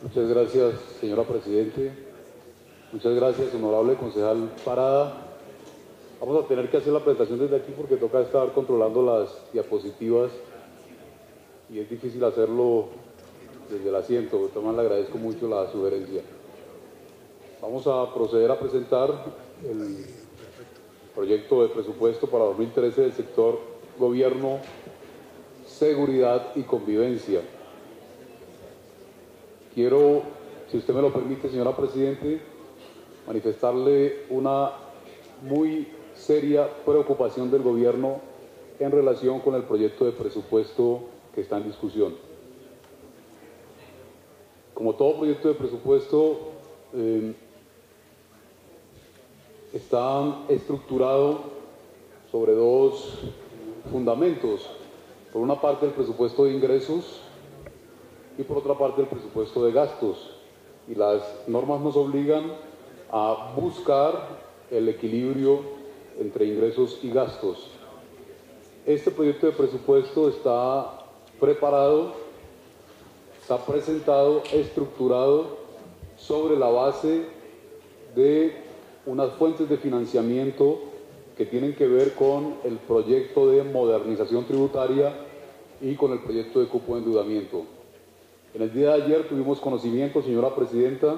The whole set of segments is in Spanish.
Muchas gracias, señora Presidente. Muchas gracias, honorable concejal Parada. Vamos a tener que hacer la presentación desde aquí porque toca estar controlando las diapositivas y es difícil hacerlo desde el asiento. Todas le agradezco mucho la sugerencia. Vamos a proceder a presentar el proyecto de presupuesto para 2013 del sector gobierno, seguridad y convivencia. Quiero, si usted me lo permite, señora Presidente, manifestarle una muy seria preocupación del gobierno en relación con el proyecto de presupuesto que está en discusión. Como todo proyecto de presupuesto, eh, está estructurado sobre dos fundamentos. Por una parte, el presupuesto de ingresos y por otra parte el presupuesto de gastos. Y las normas nos obligan a buscar el equilibrio entre ingresos y gastos. Este proyecto de presupuesto está preparado, está presentado, estructurado sobre la base de unas fuentes de financiamiento que tienen que ver con el proyecto de modernización tributaria y con el proyecto de cupo de endeudamiento. En el día de ayer tuvimos conocimiento, señora Presidenta,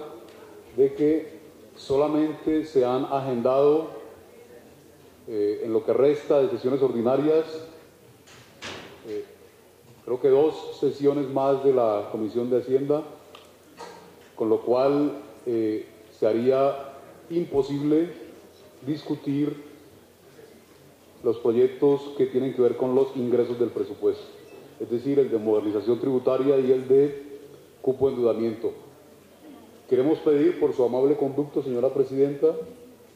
de que solamente se han agendado eh, en lo que resta de sesiones ordinarias, eh, creo que dos sesiones más de la Comisión de Hacienda, con lo cual eh, se haría imposible discutir los proyectos que tienen que ver con los ingresos del presupuesto, es decir, el de modernización tributaria y el de cupo de endeudamiento. Queremos pedir por su amable conducto, señora Presidenta,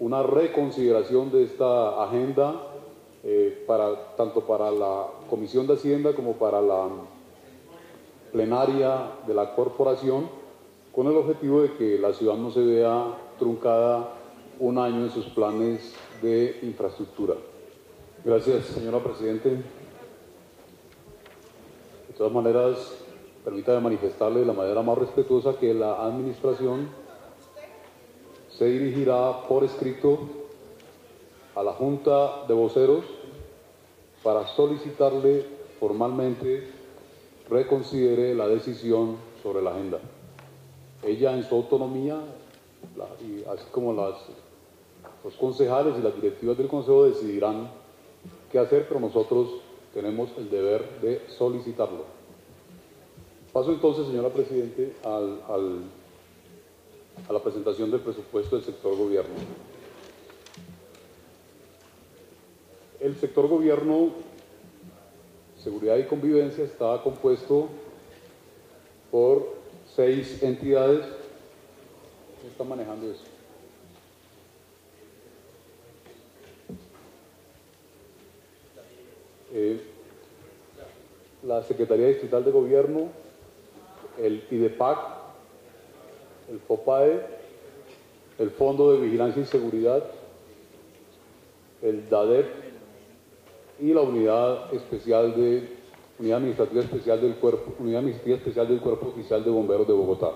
una reconsideración de esta agenda eh, para, tanto para la Comisión de Hacienda como para la plenaria de la corporación, con el objetivo de que la ciudad no se vea truncada un año en sus planes de infraestructura. Gracias, señora Presidente. De todas maneras, permítame manifestarle de la manera más respetuosa que la Administración se dirigirá por escrito a la Junta de Voceros para solicitarle formalmente reconsidere la decisión sobre la agenda. Ella en su autonomía, así como los concejales y las directivas del Consejo decidirán qué hacer, pero nosotros tenemos el deber de solicitarlo. Paso entonces, señora Presidente, a la presentación del presupuesto del sector gobierno. El sector gobierno, seguridad y convivencia está compuesto por seis entidades. ¿Quién está manejando eso? Eh, la Secretaría Distrital de Gobierno, el IDEPAC, el FOPAE, el Fondo de Vigilancia y Seguridad, el DADEP y la Unidad Especial de Unidad Administrativa Especial del Cuerpo, Unidad Especial del Cuerpo Oficial de Bomberos de Bogotá.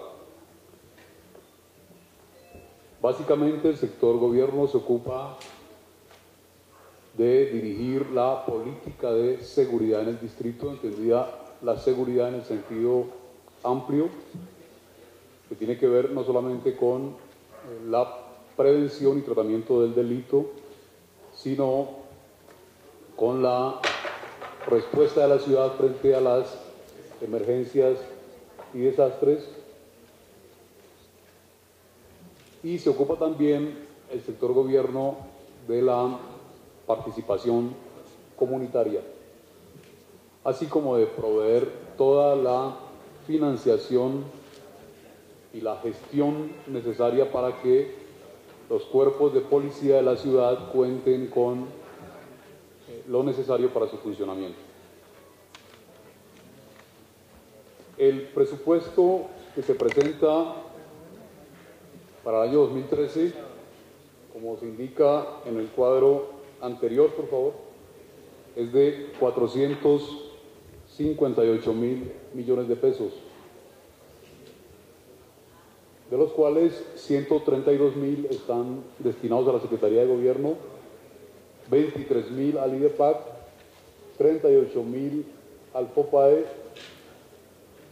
Básicamente el sector gobierno se ocupa de dirigir la política de seguridad en el distrito, entendida la seguridad en el sentido amplio que tiene que ver no solamente con eh, la prevención y tratamiento del delito, sino con la respuesta de la ciudad frente a las emergencias y desastres. Y se ocupa también el sector gobierno de la participación comunitaria, así como de proveer toda la financiación y la gestión necesaria para que los cuerpos de policía de la ciudad cuenten con eh, lo necesario para su funcionamiento. El presupuesto que se presenta para el año 2013, como se indica en el cuadro anterior, por favor, es de 458 mil millones de pesos. de los cuales 132 mil están destinados a la Secretaría de Gobierno, 23 mil al IDEPAC, 38 mil al FOPAE,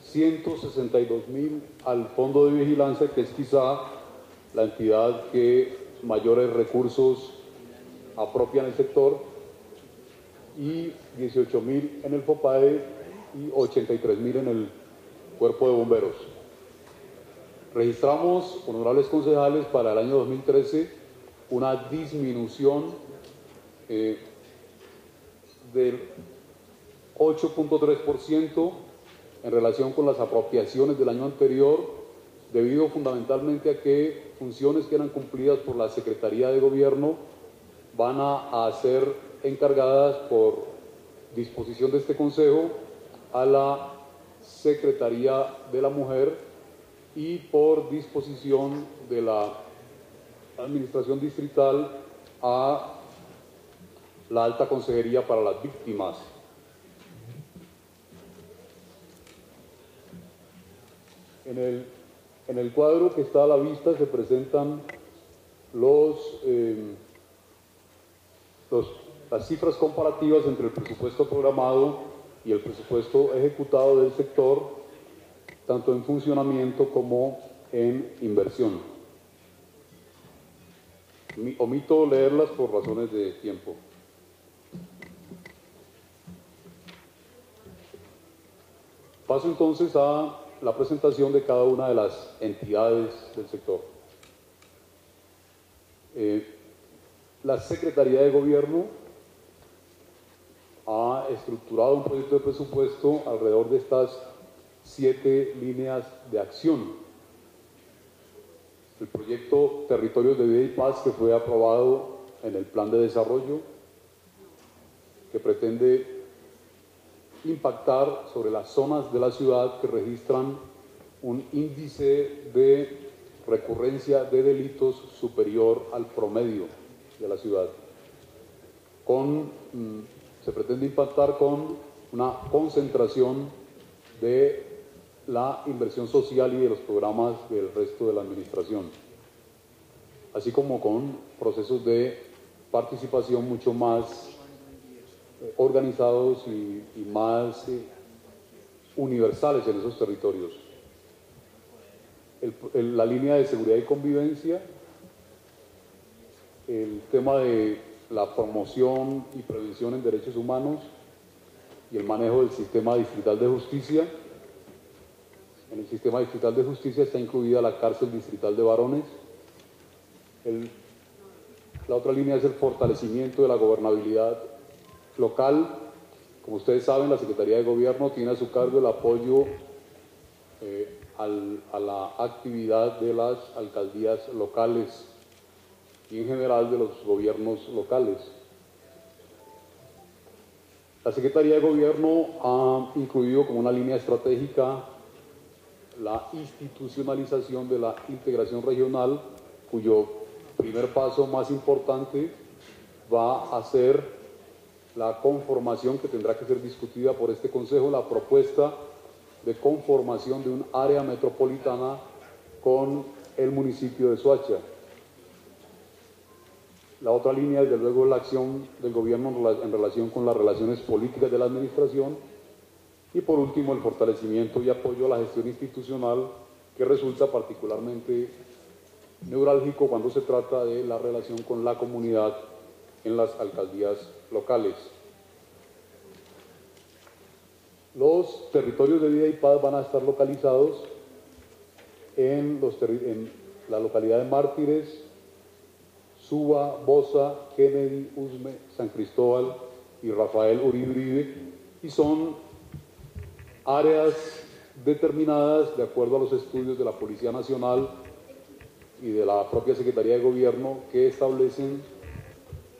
162 mil al Fondo de Vigilancia, que es quizá la entidad que mayores recursos apropia en el sector, y 18 mil en el FOPAE y 83 mil en el Cuerpo de Bomberos. Registramos, honorables concejales, para el año 2013 una disminución eh, del 8.3% en relación con las apropiaciones del año anterior, debido fundamentalmente a que funciones que eran cumplidas por la Secretaría de Gobierno van a, a ser encargadas por disposición de este Consejo a la Secretaría de la Mujer y por disposición de la Administración Distrital a la Alta Consejería para las Víctimas. En el, en el cuadro que está a la vista se presentan los, eh, los, las cifras comparativas entre el presupuesto programado y el presupuesto ejecutado del sector, tanto en funcionamiento como en inversión. Omito leerlas por razones de tiempo. Paso entonces a la presentación de cada una de las entidades del sector. Eh, la Secretaría de Gobierno ha estructurado un proyecto de presupuesto alrededor de estas siete líneas de acción. El proyecto Territorios de Vida y Paz que fue aprobado en el Plan de Desarrollo, que pretende impactar sobre las zonas de la ciudad que registran un índice de recurrencia de delitos superior al promedio de la ciudad. Con, mm, se pretende impactar con una concentración de la inversión social y de los programas del resto de la administración, así como con procesos de participación mucho más eh, organizados y, más eh, universales en esos territorios. la línea de seguridad y convivencia, el tema de la promoción y prevención en derechos humanos y el manejo del sistema distrital de justicia. En el sistema distrital de justicia está incluida la cárcel distrital de varones. la otra línea es el fortalecimiento de la gobernabilidad local. Como ustedes saben, la Secretaría de Gobierno tiene a su cargo el apoyo eh, a la actividad de las alcaldías locales y en general de los gobiernos locales. La Secretaría de Gobierno ha incluido como una línea estratégica la institucionalización de la integración regional, cuyo primer paso más importante va a ser la conformación que tendrá que ser discutida por este Consejo, la propuesta de conformación de un área metropolitana con el municipio de Soacha. La otra línea, desde luego, es la acción del gobierno en relación con las relaciones políticas de la administración. Y por último, el fortalecimiento y apoyo a la gestión institucional, que resulta particularmente neurálgico cuando se trata de la relación con la comunidad en las alcaldías locales. Los territorios de vida y paz van a estar localizados en, los en la localidad de Mártires, Suba, Bosa, Kennedy, Usme, San Cristóbal y Rafael Uribe y son áreas determinadas de acuerdo a los estudios de la Policía Nacional y de la propia Secretaría de Gobierno que establecen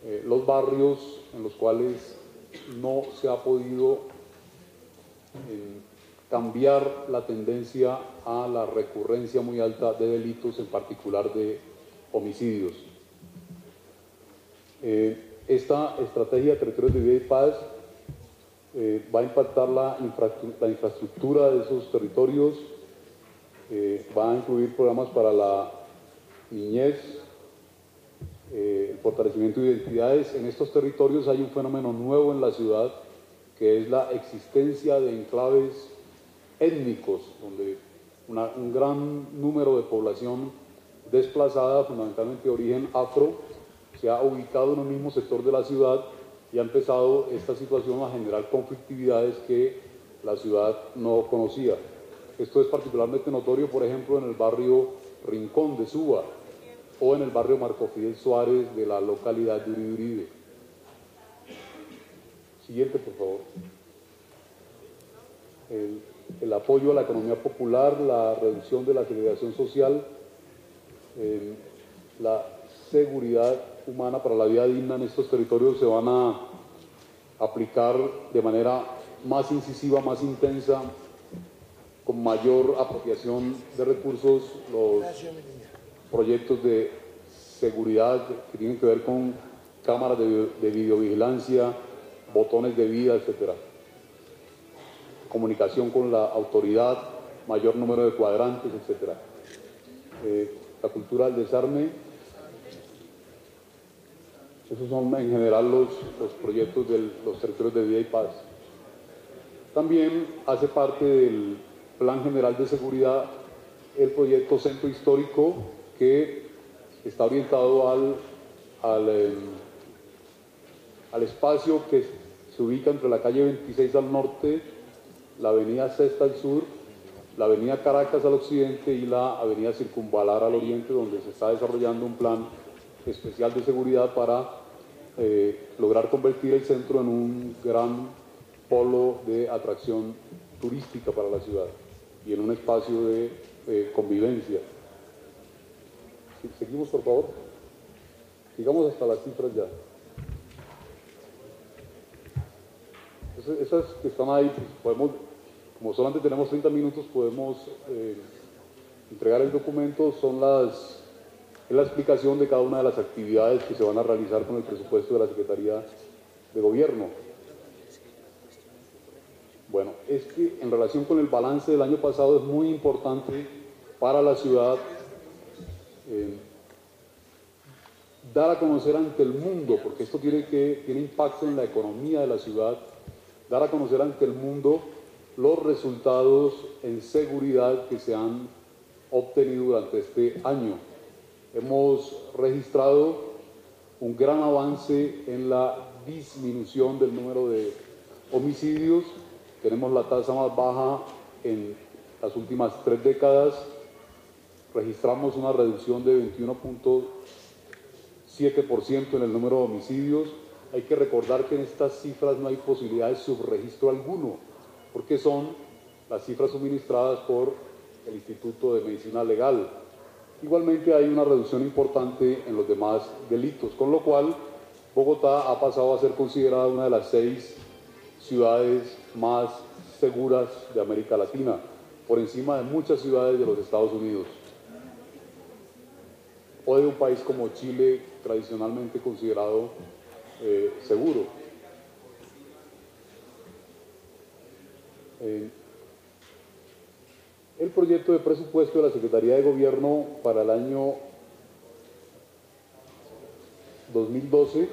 eh, los barrios en los cuales no se ha podido eh, cambiar la tendencia a la recurrencia muy alta de delitos, en particular de homicidios. Eh, esta estrategia territorios de vida y paz eh, va a impactar la, infraestructura de esos territorios, eh, va a incluir programas para la niñez, el fortalecimiento de identidades. En estos territorios hay un fenómeno nuevo en la ciudad, que es la existencia de enclaves étnicos, donde un gran número de población desplazada, fundamentalmente de origen afro, se ha ubicado en un mismo sector de la ciudad y ha empezado esta situación a generar conflictividades que la ciudad no conocía. Esto es particularmente notorio, por ejemplo, en el barrio Rincón de Suba o en el barrio Marco Fidel Suárez de la localidad de Uribe. Siguiente, por favor. El, apoyo a la economía popular, la reducción de la segregación social, la seguridad humana para la vida digna en estos territorios se van a aplicar de manera más incisiva, más intensa, con mayor apropiación de recursos, los proyectos de seguridad que tienen que ver con cámaras de, videovigilancia, botones de vida, etc. Comunicación con la autoridad, mayor número de cuadrantes, etc. Eh, la cultura del desarme, esos son en general los, los proyectos de los territorios de vida y paz. También hace parte del Plan General de Seguridad el proyecto Centro Histórico que está orientado al, al, em, al, espacio que se ubica entre la calle 26 al norte, la avenida Sexta al sur, la avenida Caracas al occidente y la avenida Circunvalar al oriente, donde se está desarrollando un plan especial de seguridad para eh, lograr convertir el centro en un gran polo de atracción turística para la ciudad y en un espacio de eh, convivencia. Seguimos, por favor. Sigamos hasta las cifras ya. esas que están ahí, pues, podemos, como solamente tenemos 30 minutos, podemos eh, entregar el documento, son las, es la explicación de cada una de las actividades que se van a realizar con el presupuesto de la Secretaría de Gobierno. Bueno, es que en relación con el balance del año pasado es muy importante para la ciudad eh, dar a conocer ante el mundo, porque esto tiene, que, tiene impacto en la economía de la ciudad, dar a conocer ante el mundo los resultados en seguridad que se han obtenido durante este año. Hemos registrado un gran avance en la disminución del número de homicidios tenemos la tasa más baja en las últimas tres décadas. Registramos una reducción de 21.7% en el número de homicidios. Hay que recordar que en estas cifras no hay posibilidad de subregistro alguno, porque son las cifras suministradas por el Instituto de Medicina Legal. Igualmente hay una reducción importante en los demás delitos, con lo cual Bogotá ha pasado a ser considerada una de las seis ciudades más seguras de América Latina, por encima de muchas ciudades de los Estados Unidos. O de un país como Chile, tradicionalmente considerado eh, seguro. El proyecto de presupuesto de la Secretaría de Gobierno para el año 2012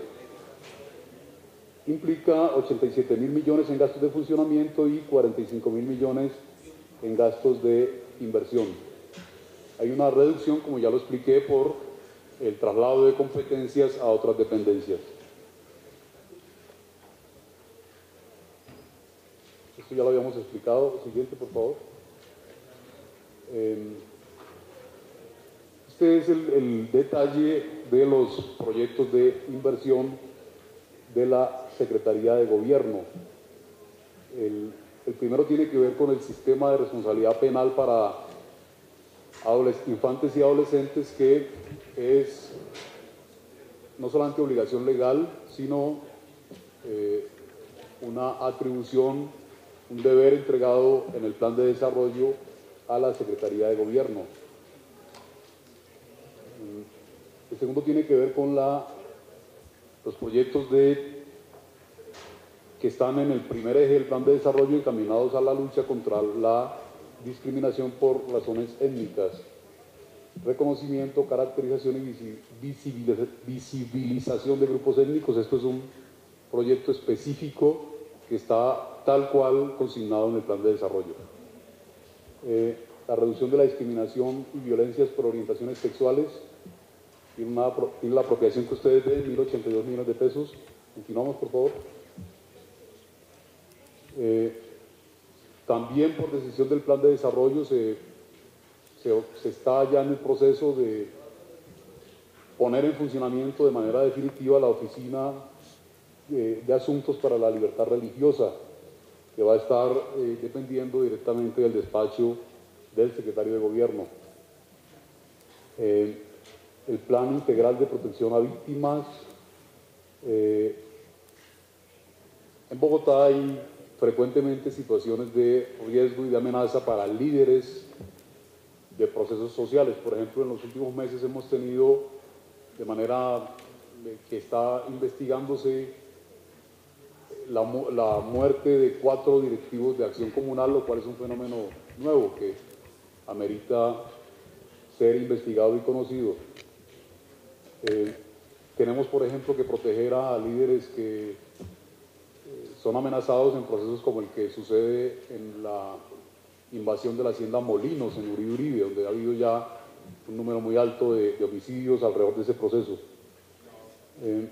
implica 87 mil millones en gastos de funcionamiento y 45 mil millones en gastos de inversión. Hay una reducción, como ya lo expliqué, por el traslado de competencias a otras dependencias. Esto ya lo habíamos explicado. Siguiente, por favor. Em, este es el, detalle de los proyectos de inversión de la Secretaría de Gobierno. El, primero tiene que ver con el sistema de responsabilidad penal para infantes y adolescentes que es no solamente obligación legal, sino eh, una atribución, un deber entregado en el plan de desarrollo a la Secretaría de Gobierno. El segundo tiene que ver con los proyectos de, que están en el primer eje del plan de desarrollo encaminados a la lucha contra la discriminación por razones étnicas, reconocimiento, caracterización y visibilización de grupos étnicos. Esto es un proyecto específico que está tal cual consignado en el plan de desarrollo. Eh, la reducción de la discriminación y violencias por orientaciones sexuales tiene, la apropiación que ustedes ven, 1.082 millones de pesos. Continuamos, por favor. Eh, también por decisión del plan de desarrollo se, se, está ya en el proceso de poner en funcionamiento de manera definitiva la Oficina de, Asuntos para la Libertad Religiosa, que va a estar eh, dependiendo directamente del despacho del secretario de Gobierno. Eh, el Plan Integral de Protección a Víctimas. Eh, en Bogotá hay frecuentemente situaciones de riesgo y de amenaza para líderes de procesos sociales. Por ejemplo, en los últimos meses hemos tenido, de manera que está investigándose, la, muerte de cuatro directivos de acción comunal, lo cual es un fenómeno nuevo que amerita ser investigado y conocido. Eh, tenemos, por ejemplo, que proteger a líderes que eh, son amenazados en procesos como el que sucede en la invasión de la hacienda Molinos en Uribe Uribe, donde ha habido ya un número muy alto de, homicidios alrededor de ese proceso. Eh,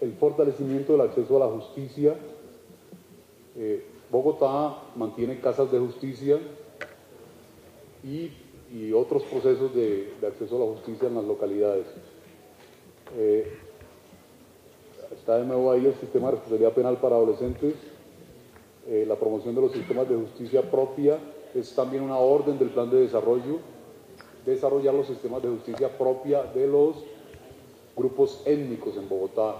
el fortalecimiento del acceso a la justicia. Bogotá mantiene casas de justicia y y otros procesos de, acceso a la justicia en las localidades. Eh, está de nuevo ahí el sistema de responsabilidad penal para adolescentes, eh, la promoción de los sistemas de justicia propia, es también una orden del plan de desarrollo, desarrollar los sistemas de justicia propia de los grupos étnicos en Bogotá.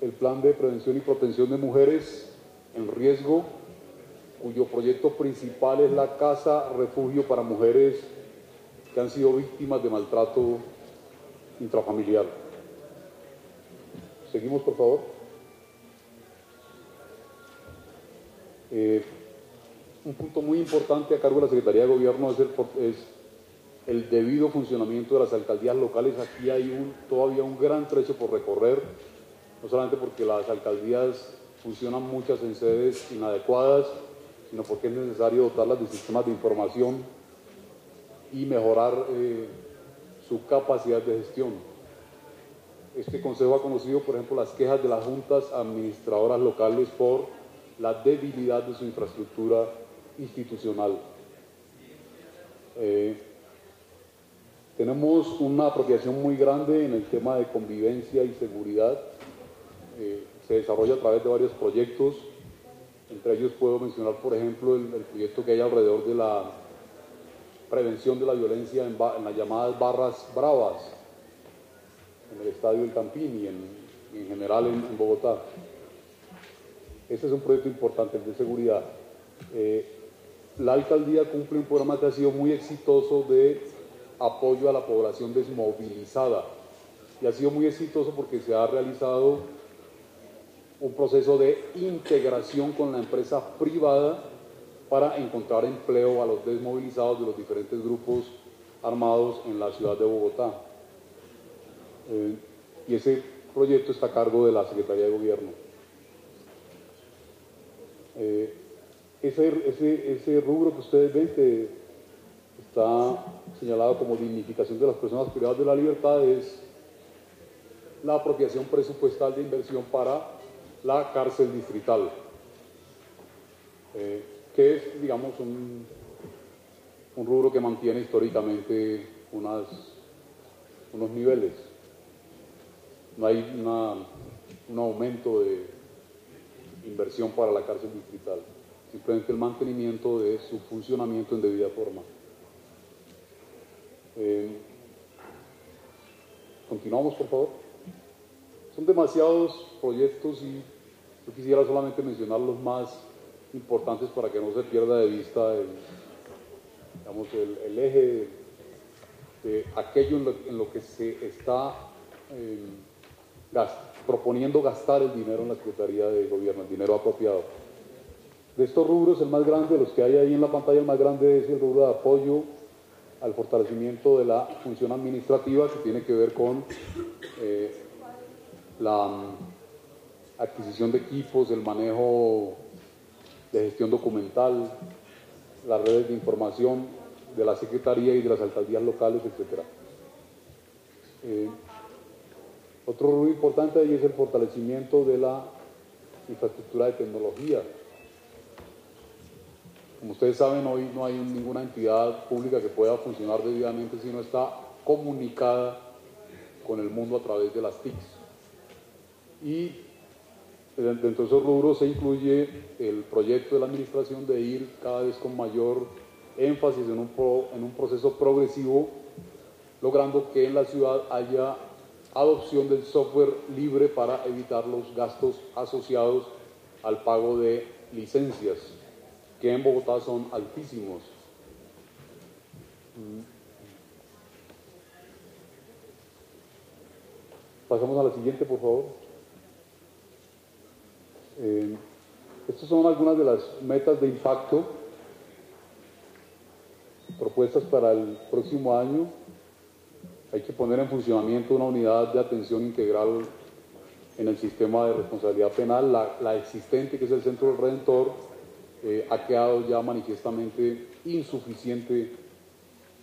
El plan de prevención y protección de mujeres en riesgo cuyo proyecto principal es la casa refugio para mujeres que han sido víctimas de maltrato intrafamiliar. Seguimos, por favor. Eh, un punto muy importante a cargo de la Secretaría de Gobierno es el, debido funcionamiento de las alcaldías locales. Aquí hay todavía un gran trecho por recorrer, no solamente porque las alcaldías funcionan muchas en sedes inadecuadas, sino porque es necesario dotarlas de sistemas de información y mejorar eh, su capacidad de gestión. Este Consejo ha conocido, por ejemplo, las quejas de las juntas administradoras locales por la debilidad de su infraestructura institucional. Eh, tenemos una apropiación muy grande en el tema de convivencia y seguridad. Eh, se desarrolla a través de varios proyectos entre ellos puedo mencionar, por ejemplo, el, proyecto que hay alrededor de la prevención de la violencia en, las llamadas barras bravas, en el estadio del Campín y en, general en, Bogotá. Este es un proyecto importante de seguridad. Eh, la alcaldía cumple un programa que ha sido muy exitoso de apoyo a la población desmovilizada y ha sido muy exitoso porque se ha realizado un proceso de integración con la empresa privada para encontrar empleo a los desmovilizados de los diferentes grupos armados en la ciudad de Bogotá. Eh, y ese proyecto está a cargo de la Secretaría de Gobierno. Eh, ese, ese, rubro que ustedes ven que está señalado como dignificación de las personas privadas de la libertad es la apropiación presupuestal de inversión para la cárcel distrital, eh, que es, digamos, un, un, rubro que mantiene históricamente unas, unos niveles. No hay un aumento de inversión para la cárcel distrital, simplemente el mantenimiento de su funcionamiento en debida forma. Eh, continuamos, por favor. Son demasiados proyectos y yo quisiera solamente mencionar los más importantes para que no se pierda de vista el, digamos, el, eje de, aquello en lo, que se está em, proponiendo gastar el dinero en la Secretaría de Gobierno, el dinero apropiado. De estos rubros, el más grande, los que hay ahí en la pantalla, el más grande es el rubro de apoyo al fortalecimiento de la función administrativa que tiene que ver con eh, la mm, adquisición de equipos, el manejo de gestión documental, las redes de información de la Secretaría y de las alcaldías locales, etc. Eh, otro rubro importante ahí es el fortalecimiento de la infraestructura de tecnología. Como ustedes saben, hoy no hay ninguna entidad pública que pueda funcionar debidamente si no está comunicada con el mundo a través de las TICs. Y dentro de esos rubros se incluye el proyecto de la administración de ir cada vez con mayor énfasis en un, en un proceso progresivo, logrando que en la ciudad haya adopción del software libre para evitar los gastos asociados al pago de licencias, que en Bogotá son altísimos. Pasamos a la siguiente, por favor. Eh, estas son algunas de las metas de impacto propuestas para el próximo año hay que poner en funcionamiento una unidad de atención integral en el sistema de responsabilidad penal. La, existente, que es el Centro del Redentor, eh, ha quedado ya manifiestamente insuficiente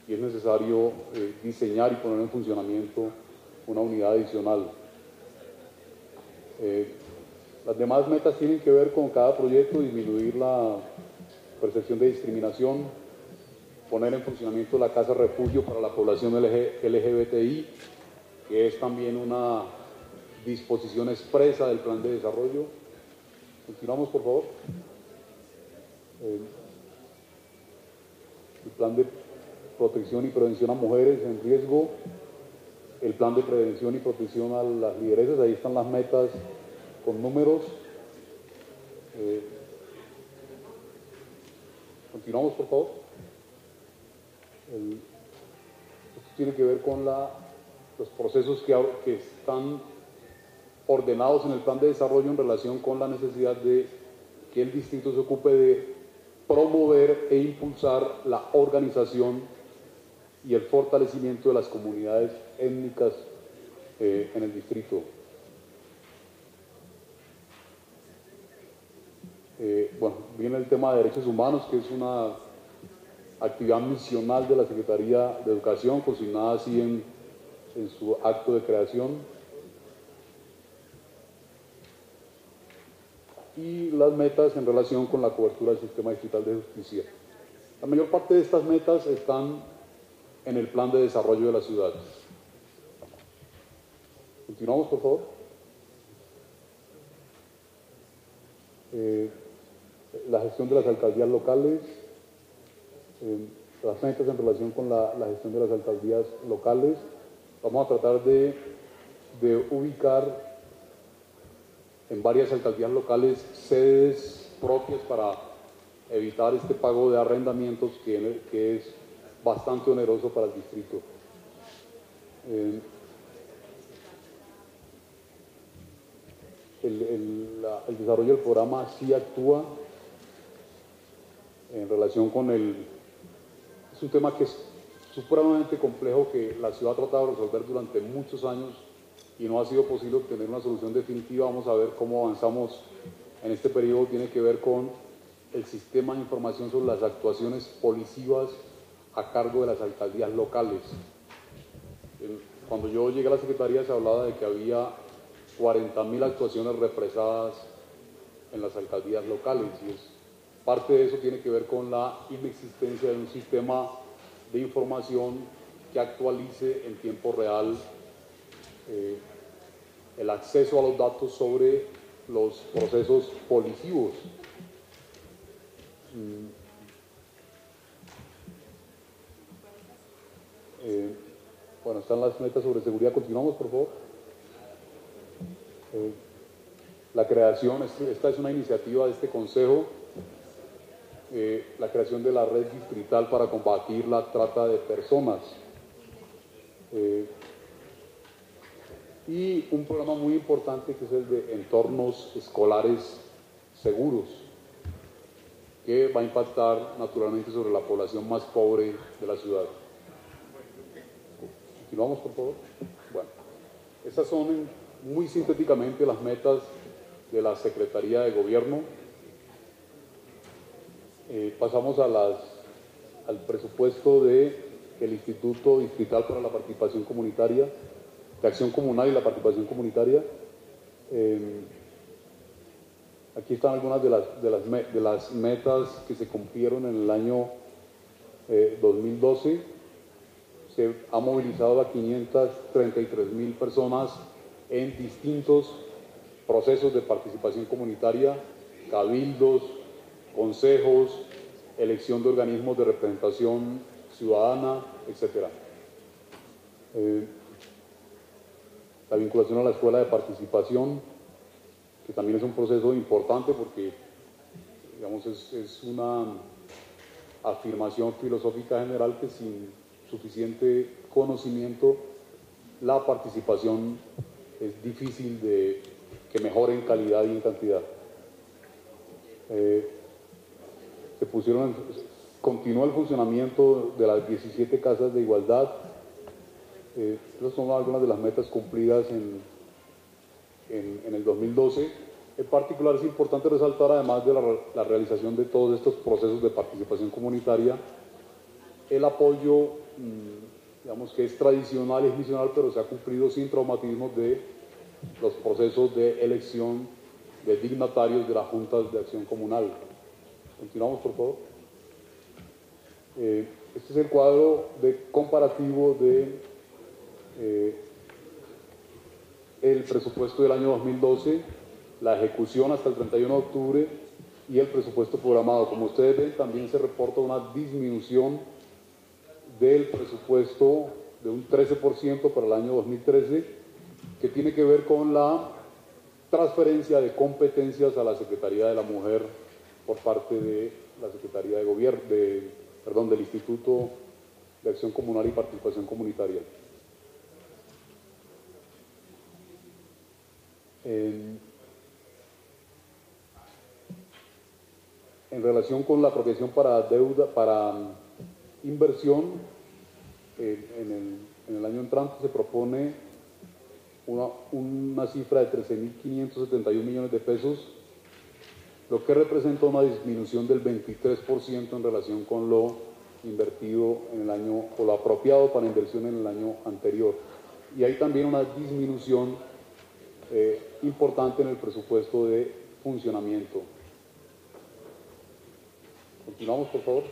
y es necesario eh, diseñar y poner en funcionamiento una unidad adicional. Eh, las demás metas tienen que ver con cada proyecto, disminuir la percepción de discriminación, poner en funcionamiento la Casa Refugio para la población LGBTI, que es también una disposición expresa del plan de desarrollo. Continuamos, por favor. Eh, el plan de protección y prevención a mujeres en riesgo, el plan de prevención y protección a las lideresas, ahí están las metas con números. Eh, continuamos, por favor esto tiene que ver con los procesos que están ordenados en el plan de desarrollo en relación con la necesidad de que el distrito se ocupe de promover e impulsar la organización y el fortalecimiento de las comunidades étnicas eh, en el distrito. Eh, bueno, viene el tema de derechos humanos, que es una actividad misional de la Secretaría de Educación, consignada así en, en su acto de creación. Y las metas en relación con la cobertura del sistema digital de justicia. La mayor parte de estas metas están en el plan de desarrollo de la ciudad. Continuamos, por favor. Eh, la gestión de las alcaldías locales, las metas en relación con la, gestión de las alcaldías locales. Vamos a tratar de, ubicar en varias alcaldías locales sedes propias para evitar este pago de arrendamientos que, es bastante oneroso para el distrito. Eh, el, el, desarrollo del programa sí actúa en relación con el es un tema que es supremamente complejo que la ciudad ha tratado de resolver durante muchos años y no ha sido posible obtener una solución definitiva. Vamos a ver cómo avanzamos en este periodo. Tiene que ver con el sistema de información sobre las actuaciones policivas a cargo de las alcaldías locales. Cuando yo llegué a la Secretaría se hablaba de que había 40.000 actuaciones represadas en las alcaldías locales y es Parte de eso tiene que ver con la inexistencia de un sistema de información que actualice en tiempo real eh, el acceso a los datos sobre los procesos policivos. Mm. Eh, bueno, están las metas sobre seguridad. Continuamos, por favor. Eh, la creación, esta es una iniciativa de este Consejo la creación de la red distrital para combatir la trata de personas. Y un programa muy importante que es el de entornos escolares seguros. que va a impactar naturalmente sobre la población más pobre de la ciudad. Continuamos, por favor. Bueno, esas son muy sintéticamente las metas de la Secretaría de Gobierno. Eh, pasamos a las, al presupuesto del el Instituto Distrital para la Participación Comunitaria, de Acción Comunal y la Participación Comunitaria. Eh, aquí están algunas de las, de, las, de las, metas que se cumplieron en el año 2012. Eh, se ha movilizado a 533 mil personas en distintos procesos de participación comunitaria, cabildos, consejos, elección de organismos de representación ciudadana, etc. la vinculación a la escuela de participación, que también es un proceso importante porque digamos, es, una afirmación filosófica general que sin suficiente conocimiento la participación es difícil de que mejore en calidad y en cantidad. Eh, se pusieron, continúa el funcionamiento de las 17 casas de igualdad. Eh, esas son algunas de las metas cumplidas en, en, el 2012. En particular es importante resaltar, además de la, realización de todos estos procesos de participación comunitaria, el apoyo mmm, digamos que es tradicional y misional, pero se ha cumplido sin traumatismos de los procesos de elección de dignatarios de las juntas de acción comunal. Continuamos, por favor. Eh, este es el cuadro de comparativo de eh, el presupuesto del año 2012, la ejecución hasta el 31 de octubre y el presupuesto programado. Como ustedes ven, también se reporta una disminución del presupuesto de un 13% para el año 2013, que tiene que ver con la transferencia de competencias a la Secretaría de la Mujer por parte de la Secretaría de Gobierno, de, perdón, del Instituto de Acción Comunal y Participación Comunitaria. En, en relación con la apropiación para deuda, para inversión, eh, en, el, año entrante se propone una, una cifra de 13.571 millones de pesos, lo que representa una disminución del 23% en relación con lo invertido en el año, o lo apropiado para inversión en el año anterior. Y hay también una disminución eh, importante en el presupuesto de funcionamiento. Continuamos, por favor.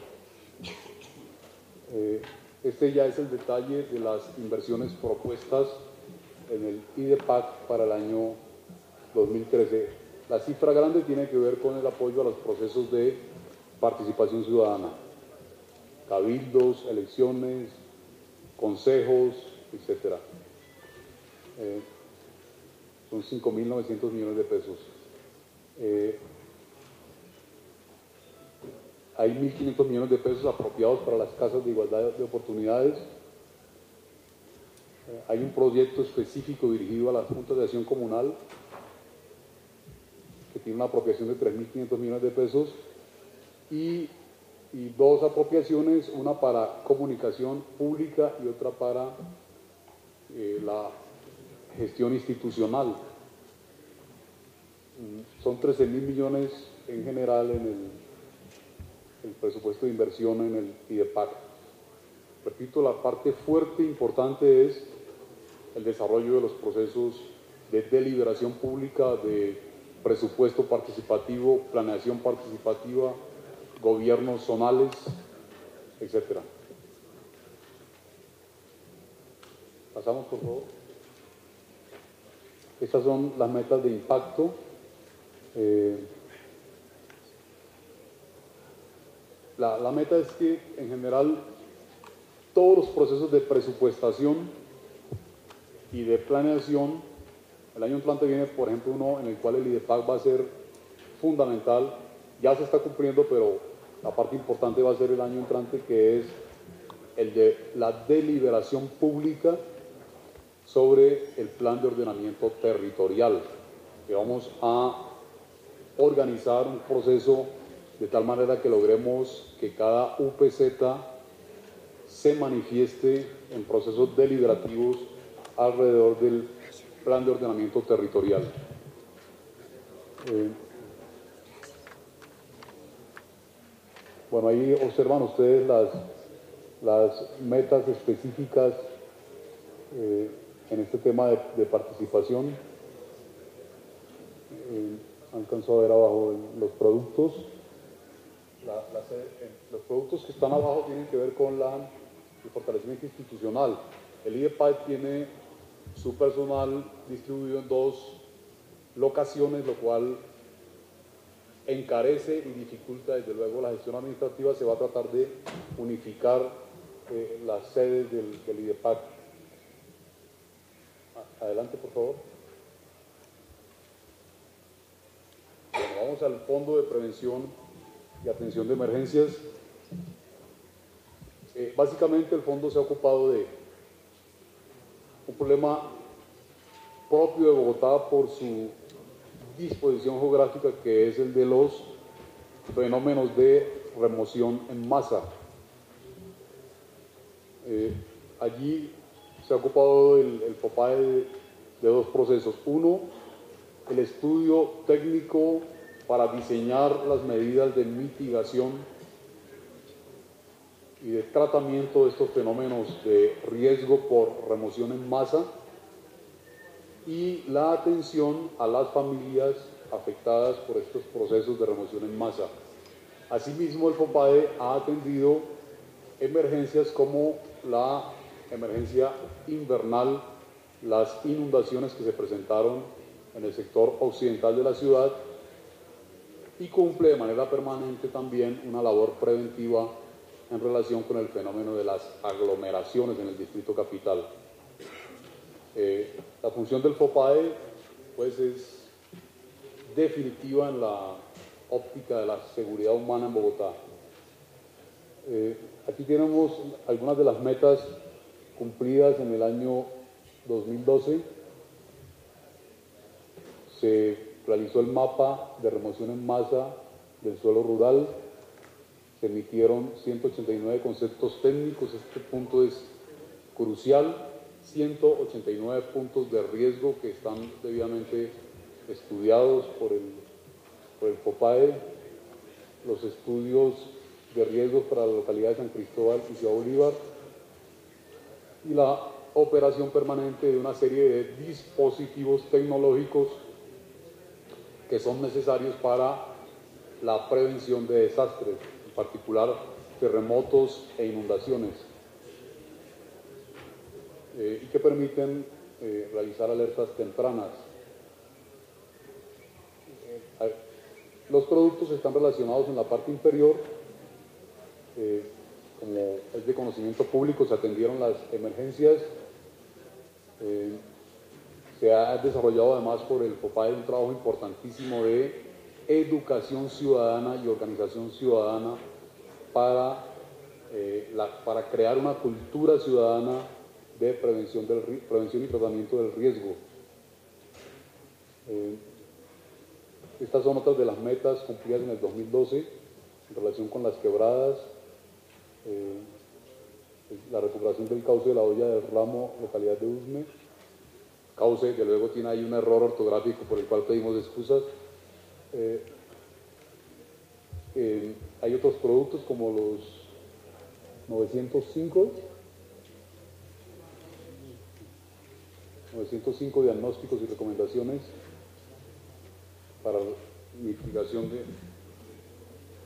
Eh, este ya es el detalle de las inversiones propuestas en el IDEPAC para el año 2013. La cifra grande tiene que ver con el apoyo a los procesos de participación ciudadana, cabildos, elecciones, consejos, etc. son 5.900 millones de pesos. Eh, hay 1.500 millones de pesos apropiados para las casas de igualdad de oportunidades. Eh, hay un proyecto específico dirigido a las juntas de acción comunal que tiene una apropiación de 3.500 millones de pesos y, dos apropiaciones, una para comunicación pública y otra para eh, la gestión institucional. Mm, son 13 mil millones en general en el presupuesto de inversión en el IDEPAC. Repito, la parte fuerte e importante es el desarrollo de los procesos de deliberación pública, de presupuesto participativo, planeación participativa, gobiernos zonales, etc. Pasamos, por favor. Estas son las metas de impacto. Eh, La, meta es que en general todos los procesos de presupuestación y de planeación, el año entrante viene, por ejemplo, uno en el cual el IDEPAC va a ser fundamental, ya se está cumpliendo, pero la parte importante va a ser el año entrante, que es el de la deliberación pública sobre el plan de ordenamiento territorial, que vamos a organizar un proceso de tal manera que logremos que cada UPZ se manifieste en procesos deliberativos alrededor del plan de ordenamiento territorial. Eh, bueno, ahí observan ustedes las, las metas específicas eh, en este tema de, participación. Eh, alcanzó a ver abajo los productos. los productos que están abajo tienen que ver con la, el fortalecimiento institucional. El IEPAI tiene su personal distribuido en dos locaciones, lo cual encarece y dificulta desde luego la gestión administrativa. Se va a tratar de unificar eh, las sedes del, del IDEPAC. Adelante, por favor. Bueno, vamos al Fondo de Prevención y Atención de Emergencias. Eh, básicamente el fondo se ha ocupado de un problema propio de Bogotá por su disposición geográfica que es el de los fenómenos de remoción en masa. Eh, allí se ha ocupado el, el de, de dos procesos. Uno, el estudio técnico para diseñar las medidas de mitigación y de tratamiento de estos fenómenos de riesgo por remoción en masa y la atención a las familias afectadas por estos procesos de remoción en masa. Asimismo, el FOPADE ha atendido emergencias como la emergencia invernal, las inundaciones que se presentaron en el sector occidental de la ciudad y cumple de manera permanente también una labor preventiva en relación con el fenómeno de las aglomeraciones en el distrito capital. Eh, la función del FOPAE pues es definitiva en la óptica de la seguridad humana en Bogotá. Eh, aquí tenemos algunas de las metas cumplidas en el año 2012. Se realizó el mapa de remoción en masa del suelo rural, se emitieron 189 conceptos técnicos, este punto es crucial, 189 puntos de riesgo que están debidamente estudiados por el, por el FOPAE, los estudios de riesgos para la localidad de San Cristóbal y Ciudad Bolívar, y la operación permanente de una serie de dispositivos tecnológicos que son necesarios para la prevención de desastres, en particular terremotos e inundaciones, eh, y que permiten eh, realizar alertas tempranas. Eh, los productos están relacionados en la parte inferior, como es de conocimiento público, se atendieron las emergencias, se ha desarrollado además por el FOPAE un trabajo importantísimo de educación ciudadana y organización ciudadana para, eh, para crear una cultura ciudadana de prevención, del, prevención y tratamiento del riesgo. Eh, estas son otras de las metas cumplidas en el 2012 en relación con las quebradas, eh, la recuperación del cauce de la olla del ramo, localidad de Usme, cauce, que luego tiene ahí un error ortográfico por el cual pedimos excusas. Eh, hay otros productos como los 905, 905 diagnósticos y recomendaciones para mitigación de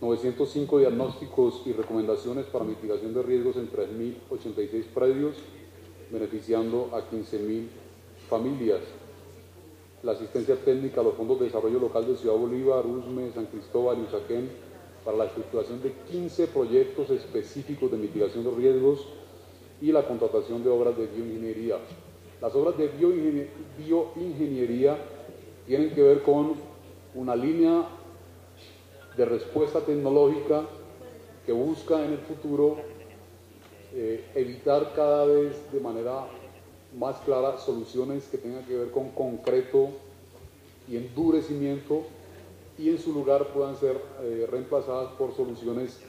905 diagnósticos y recomendaciones para mitigación de riesgos en 3.086 predios, beneficiando a 15.000 familias, la asistencia técnica a los fondos de desarrollo local de Ciudad Bolívar, Usme, San Cristóbal y Usaquén para la estructuración de 15 proyectos específicos de mitigación de riesgos y la contratación de obras de bioingeniería. Las obras de bioingeniería tienen que ver con una línea de respuesta tecnológica que busca en el futuro eh, evitar cada vez de manera más claras soluciones que tengan que ver con concreto y endurecimiento y en su lugar puedan ser eh, reemplazadas por soluciones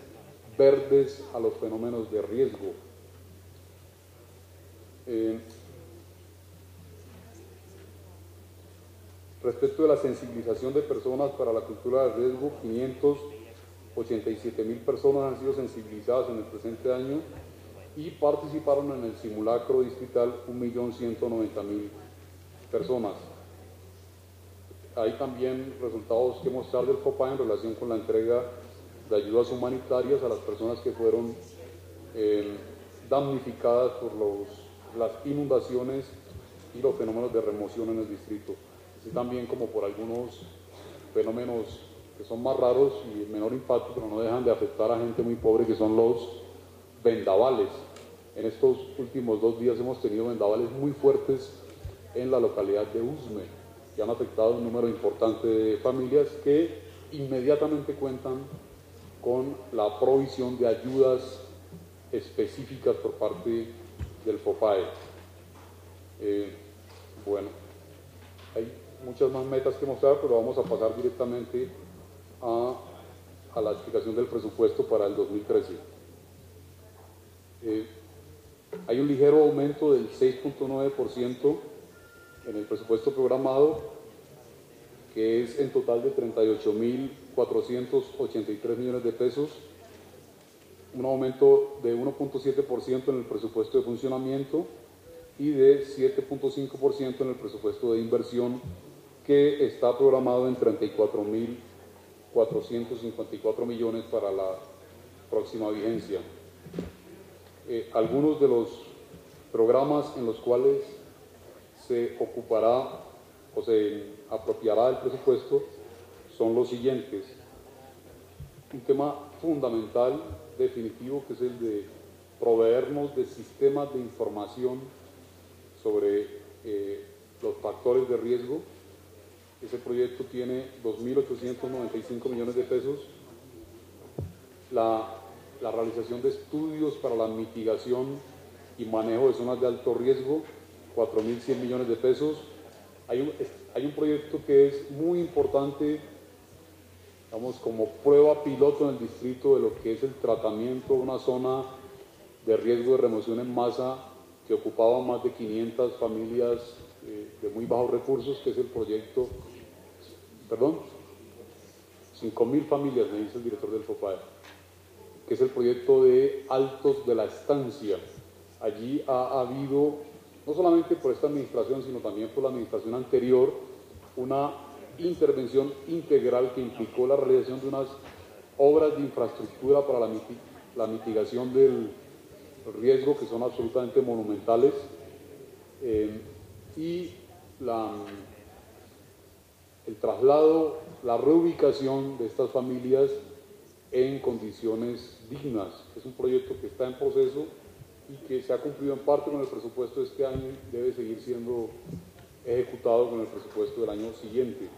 verdes a los fenómenos de riesgo. Eh, respecto de la sensibilización de personas para la cultura del riesgo, 587 mil personas han sido sensibilizadas en el presente año y participaron en el simulacro distrital 1.190.000 personas. Hay también resultados que mostrar del FOPA en relación con la entrega de ayudas humanitarias a las personas que fueron eh, damnificadas por las inundaciones y los fenómenos de remoción en el distrito, así también como por algunos fenómenos que son más raros y menor impacto, pero no dejan de afectar a gente muy pobre, que son los vendavales. En estos últimos dos días hemos tenido vendavales muy fuertes en la localidad de Usme, que han afectado un número importante de familias que inmediatamente cuentan con la provisión de ayudas específicas por parte del FOPAE. Eh, bueno, hay muchas más metas que mostrar, pero vamos a pasar directamente a, la explicación del presupuesto para el 2013. Eh, hay un ligero aumento del 6.9% en el presupuesto programado, que es en total de 38.483 millones de pesos, un aumento de 1.7% en el presupuesto de funcionamiento y de 7.5% en el presupuesto de inversión, que está programado en 34.454 millones para la próxima vigencia. Eh, algunos de los programas en los cuales se ocupará o se apropiará el presupuesto son los siguientes. Un tema fundamental, definitivo, que es el de proveernos de sistemas de información sobre eh, los factores de riesgo. Ese proyecto tiene 2.895 millones de pesos. La, realización de estudios para la mitigación y manejo de zonas de alto riesgo, 4.100 millones de pesos. Hay un, hay un proyecto que es muy importante, digamos, como prueba piloto en el distrito de lo que es el tratamiento de una zona de riesgo de remoción en masa que ocupaba más de 500 familias eh, de muy bajos recursos, que es el proyecto, perdón, 5.000 familias, me dice el director del FOPAE, que es el proyecto de Altos de la Estancia. Allí ha habido no solamente por esta administración, sino también por la administración anterior, una intervención integral que implicó la realización de unas obras de infraestructura para la, mitigación del riesgo que son absolutamente monumentales eh, y el traslado, la reubicación de estas familias en condiciones dignas. Es un proyecto que está en proceso y que se ha cumplido en parte con el presupuesto de este año y debe seguir siendo ejecutado con el presupuesto del año siguiente.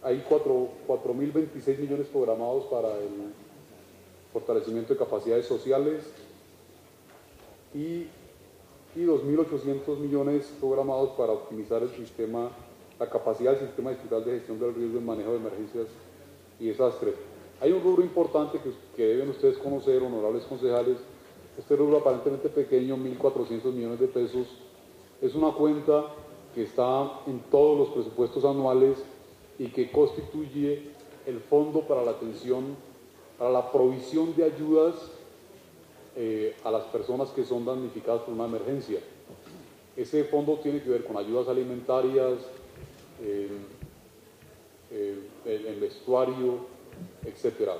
hay 4.026 millones programados para el fortalecimiento de capacidades sociales y, y 2.800 millones programados para optimizar el sistema, la capacidad del sistema digital de gestión del riesgo y manejo de emergencias y desastres. Hay un rubro importante que, deben ustedes conocer, honorables concejales. Este rubro aparentemente pequeño, 1.400 millones de pesos, es una cuenta que está en todos los presupuestos anuales y que constituye el fondo para la atención, para la provisión de ayudas eh, a las personas que son damnificadas por una emergencia. Ese fondo tiene que ver con ayudas alimentarias, eh, eh, el vestuario, etcétera.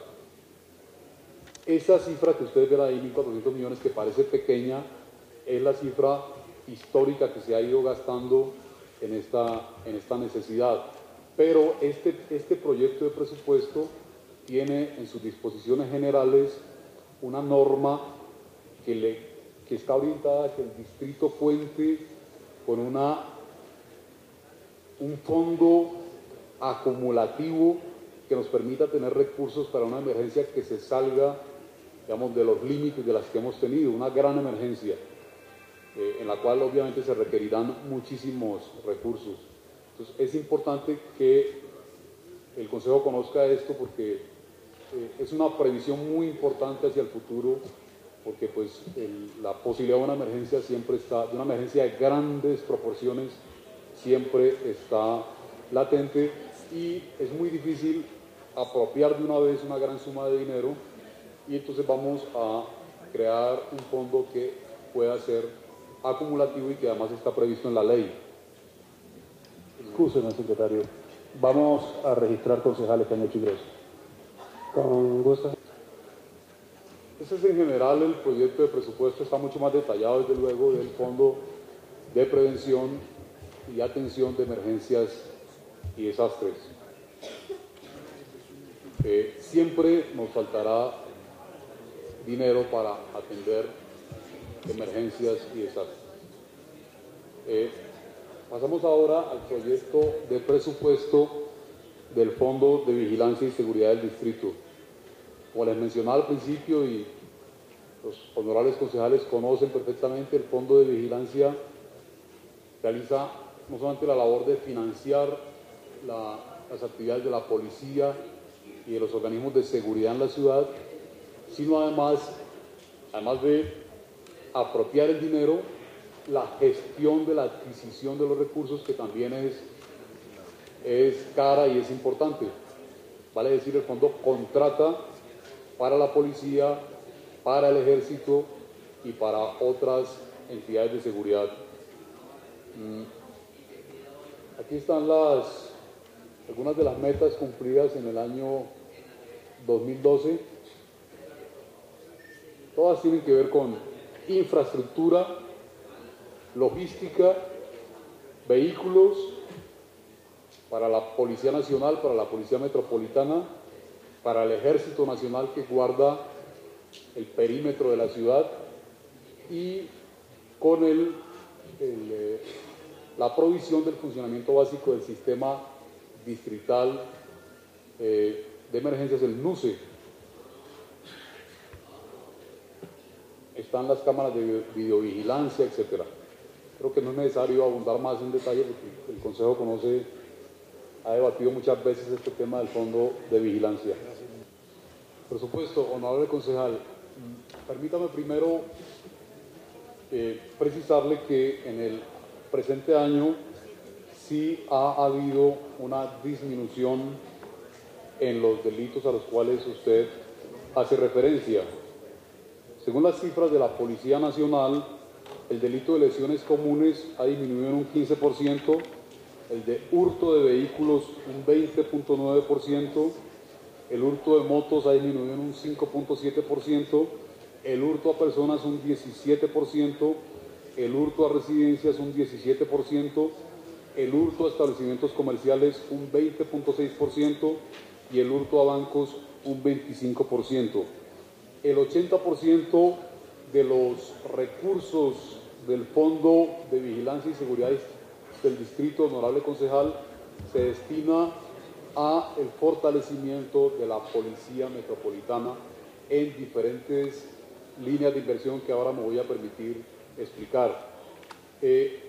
Esa cifra que ustedes ven ahí, 1.400 millones, que parece pequeña, es la cifra histórica que se ha ido gastando en esta, en esta necesidad. Pero este, este proyecto de presupuesto tiene en sus disposiciones generales una norma que, está orientada a que el distrito cuente con una, un fondo acumulativo que nos permita tener recursos para una emergencia que se salga, digamos, de los límites de las que hemos tenido, una gran emergencia. eh, en la cual obviamente se requerirán muchísimos recursos. Entonces es importante que el Consejo conozca esto porque eh, es una previsión muy importante hacia el futuro, porque pues la posibilidad de una emergencia siempre está, de una emergencia de grandes proporciones, siempre está latente y es muy difícil apropiar de una vez una gran suma de dinero y entonces vamos a crear un fondo que pueda ser acumulativo y que además está previsto en la ley. Excúseme, secretario. Vamos a registrar concejales que han hecho ingreso. Con gusto. Ese es en general el proyecto de presupuesto, está mucho más detallado desde luego del Fondo de Prevención y Atención de Emergencias y Desastres. Eh, siempre nos faltará dinero para atender emergencias y desastres. Eh, pasamos ahora al proyecto de presupuesto del Fondo de Vigilancia y Seguridad del Distrito. Como les mencionaba al principio y los honorables concejales conocen perfectamente, el Fondo de Vigilancia realiza no solamente la labor de financiar las actividades de la policía y de los organismos de seguridad en la ciudad, sino además, además de apropiar el dinero, la gestión de la adquisición de los recursos, que también es, es cara y es importante. Vale decir, el fondo contrata para la policía, para el ejército y para otras entidades de seguridad. Mm. Aquí están las, algunas de las metas cumplidas en el año 2012. Todas tienen que ver con infraestructura, logística, vehículos para la Policía Nacional, para la Policía Metropolitana, para el Ejército Nacional que guarda el perímetro de la ciudad y con el, eh, la provisión del funcionamiento básico del sistema distrital eh, de emergencias, el NUCE. Están las cámaras de videovigilancia, etc. Creo que no es necesario abundar más en detalle porque el Consejo conoce, ha debatido muchas veces este tema del fondo de vigilancia. Por supuesto, honorable concejal, permítame primero eh, precisarle que en el presente año sí ha habido una disminución en los delitos a los cuales usted hace referencia. Según las cifras de la Policía Nacional, el delito de lesiones comunes ha disminuido en un 15%, el de hurto de vehículos un 20.9%, el hurto de motos ha disminuido en un 5.7%, el hurto a personas un 17%, el hurto a residencias un 17%, el hurto a establecimientos comerciales un 20.6% y el hurto a bancos un 25%. El 80% de los recursos del Fondo de Vigilancia y Seguridad del Distrito Honorable Concejal se destina a el fortalecimiento de la Policía Metropolitana en diferentes líneas de inversión que ahora me voy a permitir explicar. Eh,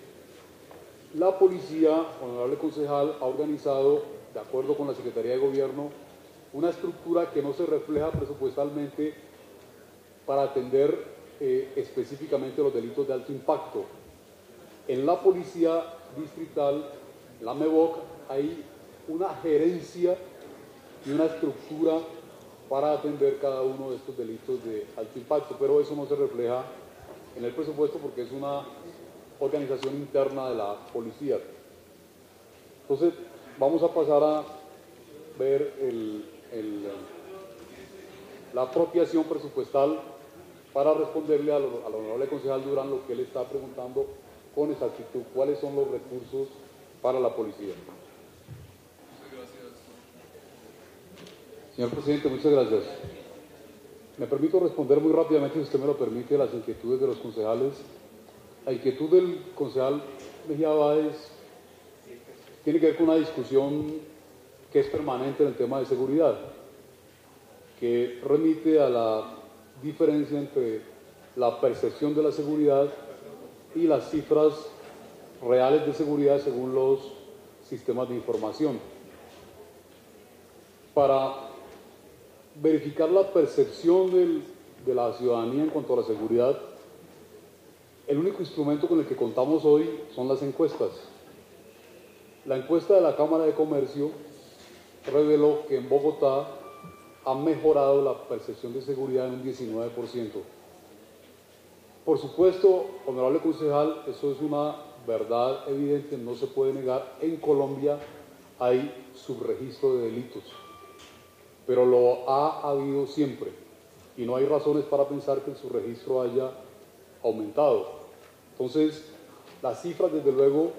la policía, honorable concejal, ha organizado, de acuerdo con la Secretaría de Gobierno, una estructura que no se refleja presupuestalmente para atender eh, específicamente los delitos de alto impacto. En la policía distrital, la MEVOC, hay una gerencia y una estructura para atender cada uno de estos delitos de alto impacto, pero eso no se refleja en el presupuesto porque es una organización interna de la policía. Entonces, vamos a pasar a ver la apropiación presupuestal para responderle al, al honorable concejal Durán lo que él está preguntando con exactitud, cuáles son los recursos para la policía. Señor presidente, muchas gracias. Me permito responder muy rápidamente, si usted me lo permite, las inquietudes de los concejales. La inquietud del concejal Mejía Báez tiene que ver con una discusión que es permanente en el tema de seguridad, que remite a la diferencia entre la percepción de la seguridad y las cifras reales de seguridad según los sistemas de información. Para verificar la percepción de la ciudadanía en cuanto a la seguridad, el único instrumento con el que contamos hoy son las encuestas. La encuesta de la Cámara de Comercio reveló que en Bogotá ha mejorado la percepción de seguridad en un 19%. Por supuesto, honorable concejal, eso es una verdad evidente, no se puede negar. En Colombia hay subregistro de delitos, pero lo ha habido siempre y no hay razones para pensar que el subregistro haya aumentado. Entonces, las cifras, desde luego,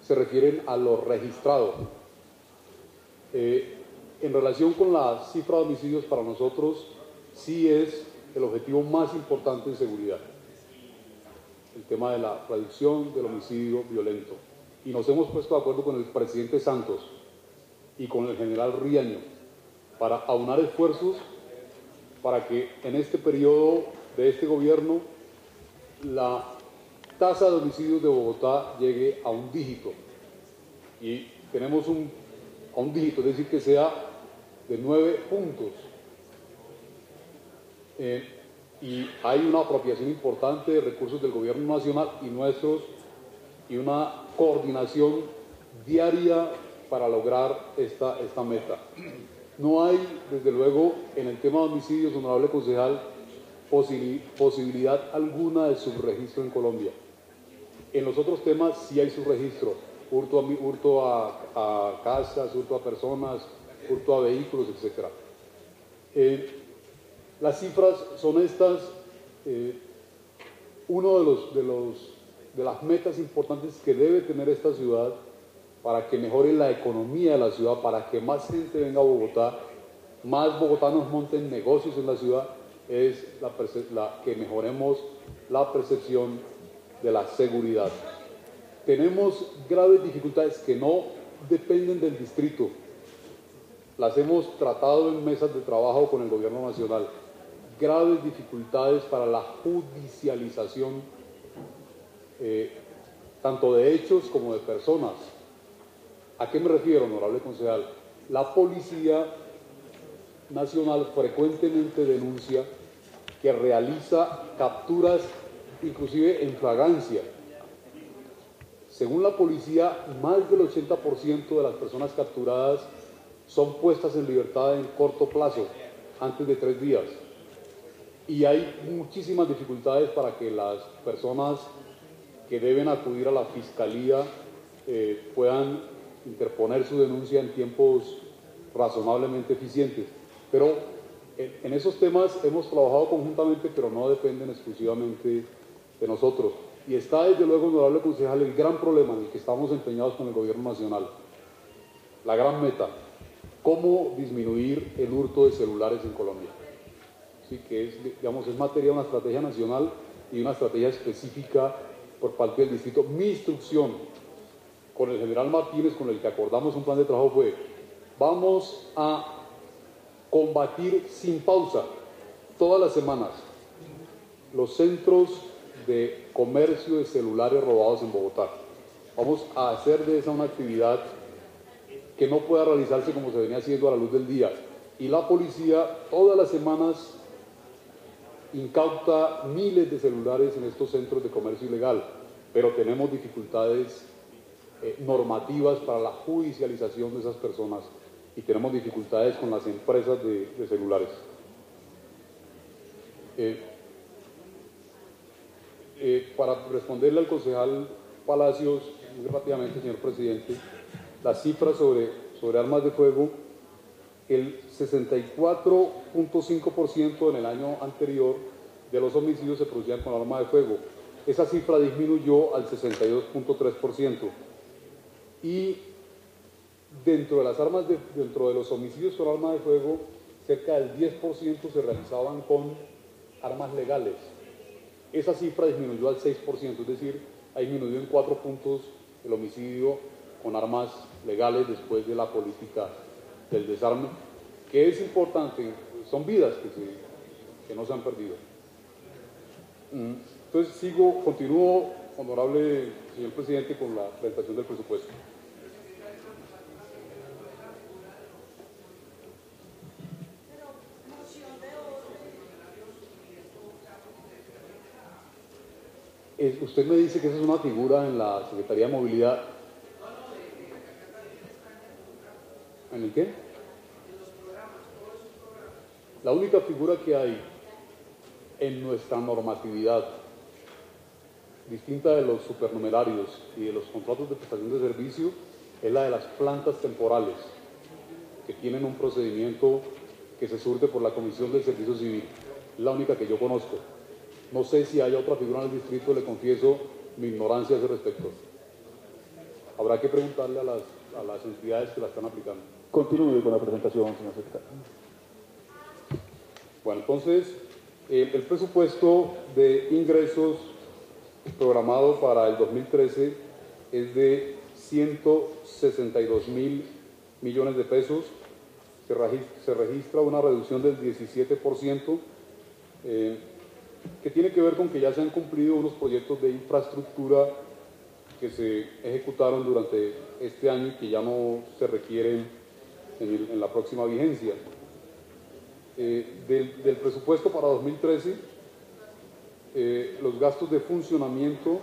se refieren a lo registrado. Eh, en relación con la cifra de homicidios, para nosotros sí es el objetivo más importante en seguridad. El tema de la reducción del homicidio violento. Y nos hemos puesto de acuerdo con el presidente Santos y con el general Riaño para aunar esfuerzos para que en este periodo de este gobierno la tasa de homicidios de Bogotá llegue a un dígito. Y tenemos un, a un dígito, es decir, que sea de nueve puntos. Eh, y hay una apropiación importante de recursos del gobierno nacional y nuestros y una coordinación diaria para lograr esta, esta meta. No hay, desde luego, en el tema de homicidios, honorable concejal, posibilidad alguna de subregistro en Colombia. En los otros temas sí hay su registro, hurto a, hurto a, casas, hurto a personas, hurto a vehículos, etc. Eh, las cifras son estas. Eh, uno de, los, de, los, de las metas importantes que debe tener esta ciudad para que mejore la economía de la ciudad, para que más gente venga a Bogotá, más bogotanos monten negocios en la ciudad, es la, que mejoremos la percepción de la seguridad. Tenemos graves dificultades que no dependen del distrito. Las hemos tratado en mesas de trabajo con el gobierno nacional. Graves dificultades para la judicialización, eh, tanto de hechos como de personas. ¿A qué me refiero, honorable concejal? La Policía Nacional frecuentemente denuncia que realiza capturas inclusive en fragancia. Según la policía, más del 80% de las personas capturadas son puestas en libertad en corto plazo, antes de tres días. Y hay muchísimas dificultades para que las personas que deben acudir a la fiscalía eh, puedan interponer su denuncia en tiempos razonablemente eficientes. Pero en esos temas hemos trabajado conjuntamente, pero no dependen exclusivamente de nosotros. Y está desde luego, honorable concejal, el gran problema en el que estamos empeñados con el gobierno nacional. La gran meta, cómo disminuir el hurto de celulares en Colombia. Sí, que es, digamos, es materia de una estrategia nacional y una estrategia específica por parte del distrito. Mi instrucción con el general Martínez, con el que acordamos un plan de trabajo, fue vamos a combatir sin pausa todas las semanas los centros de comercio de celulares robados en Bogotá. Vamos a hacer de esa una actividad que no pueda realizarse como se venía haciendo a la luz del día. Y la policía todas las semanas incauta miles de celulares en estos centros de comercio ilegal, pero tenemos dificultades eh, normativas para la judicialización de esas personas y tenemos dificultades con las empresas de, celulares. Eh, eh, para responderle al concejal Palacios, muy rápidamente, señor presidente, las cifras sobre, armas de fuego, el 64.5% en el año anterior de los homicidios se producían con arma de fuego. Esa cifra disminuyó al 62.3%. Y dentro de las armas, dentro de los homicidios con arma de fuego, cerca del 10% se realizaban con armas legales esa cifra disminuyó al 6%, es decir, ha disminuido en cuatro puntos el homicidio con armas legales después de la política del desarme, que es importante, son vidas que, no se han perdido. Mm, entonces sigo, continúo Honorable señor presidente, con la presentación del presupuesto. Usted me dice que esa es una figura en la Secretaría de Movilidad. ¿En el qué? La única figura que hay en nuestra normatividad, distinta de los supernumerarios y de los contratos de prestación de servicio, es la de las plantas temporales, que tienen un procedimiento que se surte por la Comisión del Servicio Civil. Es la única que yo conozco. No sé si hay otra figura en el distrito, le confieso mi ignorancia a ese respecto. Habrá que preguntarle a las, a las entidades que la están aplicando. Continúe con la presentación, señor secretario. Bueno, entonces, el presupuesto de ingresos programado para el 2013 es de 162 mil millones de pesos. Se registra, se registra una reducción del 17%. Eh, que tiene que ver con que ya se han cumplido unos proyectos de infraestructura que se ejecutaron durante este año y que ya no se requieren en, la próxima vigencia. Eh, del, presupuesto para 2013, eh, los gastos de funcionamiento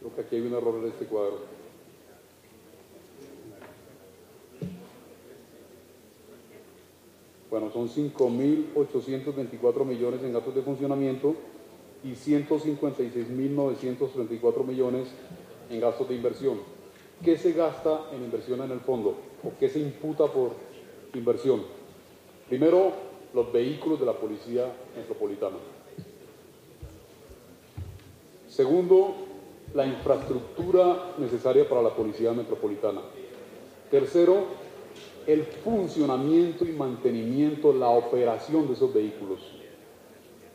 creo que aquí hay un error en este cuadro. Bueno, son 5.824 millones en gastos de funcionamiento y 156.934 millones en gastos de inversión. ¿Qué se gasta en inversión en el fondo? ¿O qué se imputa por inversión? Primero, los vehículos de la Policía Metropolitana. Segundo, la infraestructura necesaria para la Policía Metropolitana. Tercero, el funcionamiento y mantenimiento, la operación de esos vehículos,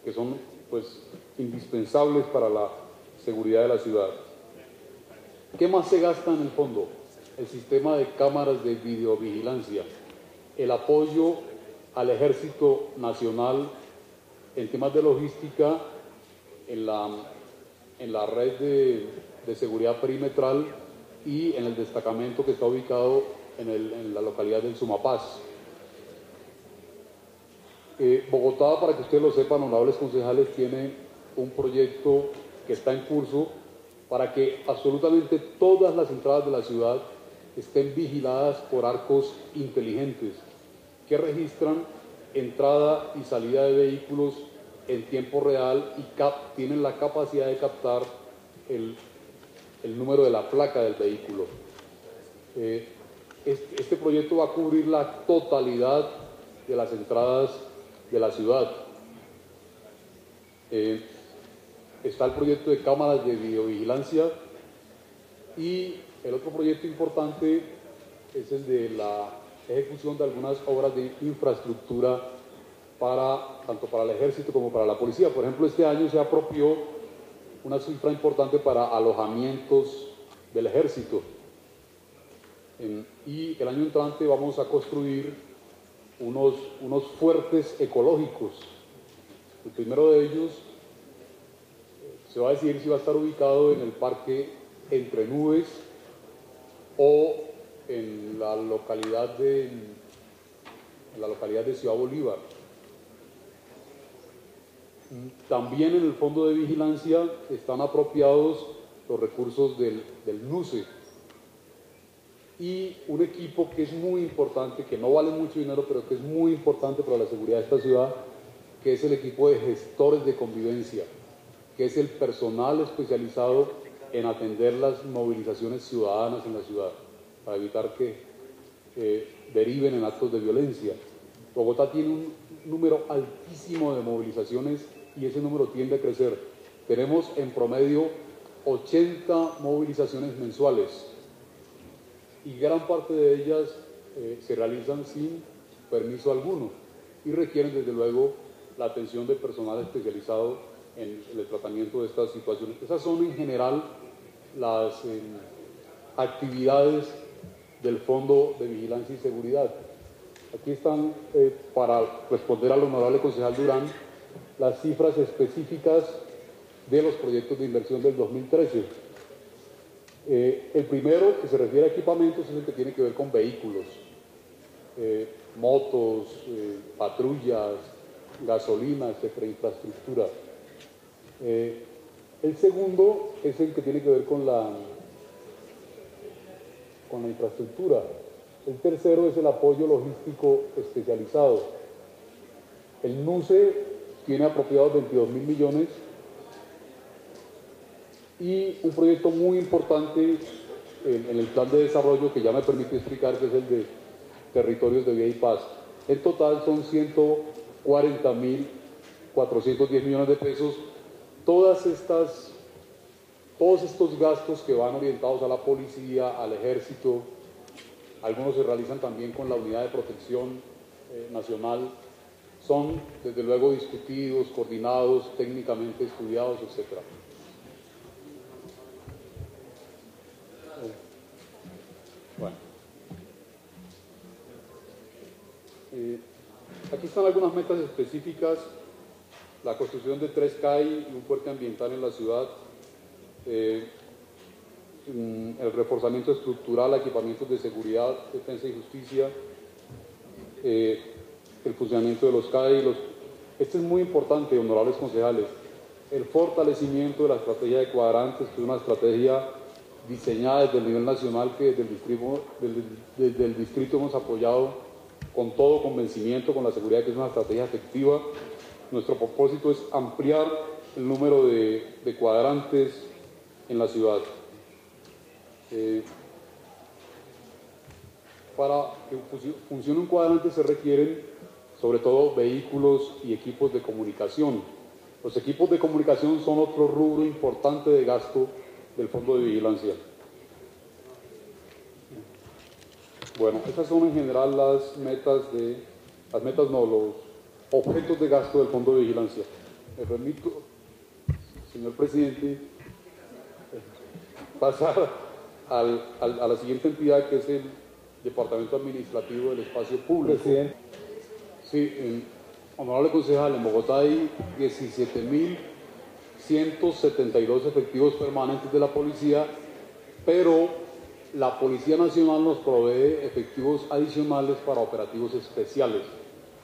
que son pues indispensables para la seguridad de la ciudad. ¿Qué más se gasta en el fondo? El sistema de cámaras de videovigilancia, el apoyo al Ejército Nacional en temas de logística, en la, en la red de, de seguridad perimetral y en el destacamento que está ubicado en, la localidad del Sumapaz. Eh, Bogotá, para que ustedes lo sepan, honorables concejales, tiene un proyecto que está en curso para que absolutamente todas las entradas de la ciudad estén vigiladas por arcos inteligentes que registran entrada y salida de vehículos en tiempo real y tienen la capacidad de captar el, número de la placa del vehículo. Eh, este proyecto va a cubrir la totalidad de las entradas de la ciudad. Eh, está el proyecto de cámaras de videovigilancia y el otro proyecto importante es el de la ejecución de algunas obras de infraestructura para tanto para el ejército como para la policía. Por ejemplo, este año se apropió una cifra importante para alojamientos del ejército y el año entrante vamos a construir unos, unos fuertes ecológicos. El primero de ellos se va a decir si va a estar ubicado en el parque Entre Nubes o en la localidad de, la localidad de Ciudad Bolívar. También en el fondo de vigilancia están apropiados los recursos del, del NUCE, y un equipo que es muy importante, que no vale mucho dinero, pero que es muy importante para la seguridad de esta ciudad, que es el equipo de gestores de convivencia, que es el personal especializado en atender las movilizaciones ciudadanas en la ciudad, para evitar que eh, deriven en actos de violencia. Bogotá tiene un número altísimo de movilizaciones y ese número tiende a crecer. Tenemos en promedio 80 movilizaciones mensuales y gran parte de ellas eh, se realizan sin permiso alguno y requieren desde luego la atención de personal especializado en el tratamiento de estas situaciones. Esas son en general las eh, actividades del Fondo de Vigilancia y Seguridad. Aquí están, eh, para responder al honorable concejal Durán, las cifras específicas de los proyectos de inversión del 2013. Eh, el primero, que se refiere a equipamientos, es el que tiene que ver con vehículos, eh, motos, eh, patrullas, gasolina, etcétera, infraestructura. el segundo es el que tiene que ver con la, con la infraestructura. El tercero es el apoyo logístico especializado. El NUCE tiene apropiados 22 mil millones y un proyecto muy importante en, el plan de desarrollo que ya me permite explicar, que es el de territorios de vía y paz. En total son 140 mil 410 millones de pesos. Todas estas, todos estos gastos que van orientados a la policía, al ejército, algunos se realizan también con la unidad de protección eh, nacional, son desde luego discutidos, coordinados, técnicamente estudiados, etcétera. Eh, aquí están algunas metas específicas. La construcción de tres CAI y un fuerte ambiental en la ciudad. Eh, mm, el reforzamiento estructural, equipamientos de seguridad, defensa y justicia. Eh, el funcionamiento de los CAI. Los... Este es muy importante, honorables concejales. El fortalecimiento de la estrategia de cuadrantes, que es una estrategia diseñada desde el nivel nacional que desde el distrito, desde, el distrito hemos apoyado con todo convencimiento, con la seguridad que es una estrategia efectiva. Nuestro propósito es ampliar el número de, cuadrantes en la ciudad. Eh, para que funcione un cuadrante se requieren sobre todo vehículos y equipos de comunicación. Los equipos de comunicación son otro rubro importante de gasto del Fondo de Vigilancia. Bueno, esas son en general las metas de, las metas no, los objetos de gasto del Fondo de Vigilancia. Me permito, señor presidente, pasar al, a la siguiente entidad que es el Departamento Administrativo del Espacio Público. Presidente. Sí, honorable concejal, en Bogotá hay 17.000 172 efectivos permanentes de la policía, pero la Policía Nacional nos provee efectivos adicionales para operativos especiales.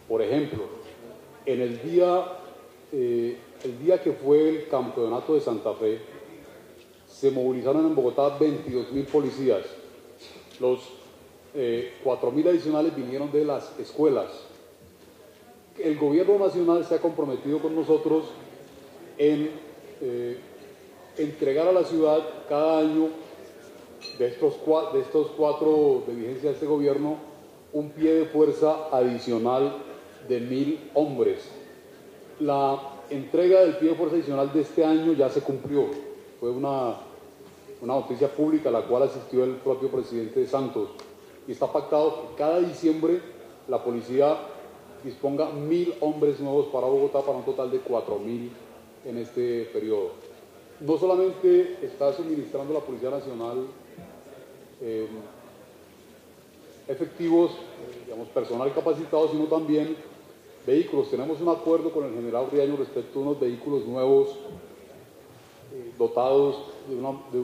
Por ejemplo, en el día, eh, el día que fue el campeonato de Santa Fe, se movilizaron en Bogotá 22 mil policías. Los eh, 4 mil adicionales vinieron de las escuelas. El gobierno nacional se ha comprometido con nosotros en eh, entregar a la ciudad cada año de estos, de cuatro de vigencia de este gobierno un pie de fuerza adicional de mil hombres. La entrega del pie de fuerza adicional de este año ya se cumplió. Fue una, una noticia pública a la cual asistió el propio presidente Santos. Y está pactado que cada diciembre la policía disponga mil hombres nuevos para Bogotá para un total de cuatro mil en este periodo. No solamente está suministrando la Policía Nacional eh, efectivos, digamos, personal capacitado, sino también vehículos. Tenemos un acuerdo con el general Riaño respecto a unos vehículos nuevos eh, dotados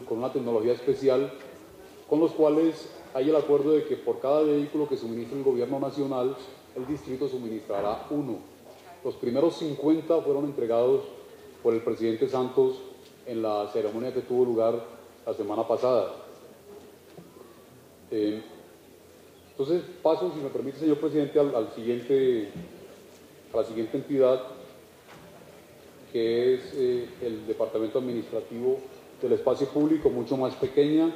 con una tecnología especial, con los cuales hay el acuerdo de que por cada vehículo que suministra el gobierno nacional, el distrito suministrará uno. Los primeros 50 fueron entregados por el presidente Santos en la ceremonia que tuvo lugar la semana pasada. Eh, entonces paso, si me permite, señor presidente, al, siguiente, a la siguiente entidad, que es eh, el Departamento Administrativo del Espacio Público, mucho más pequeña.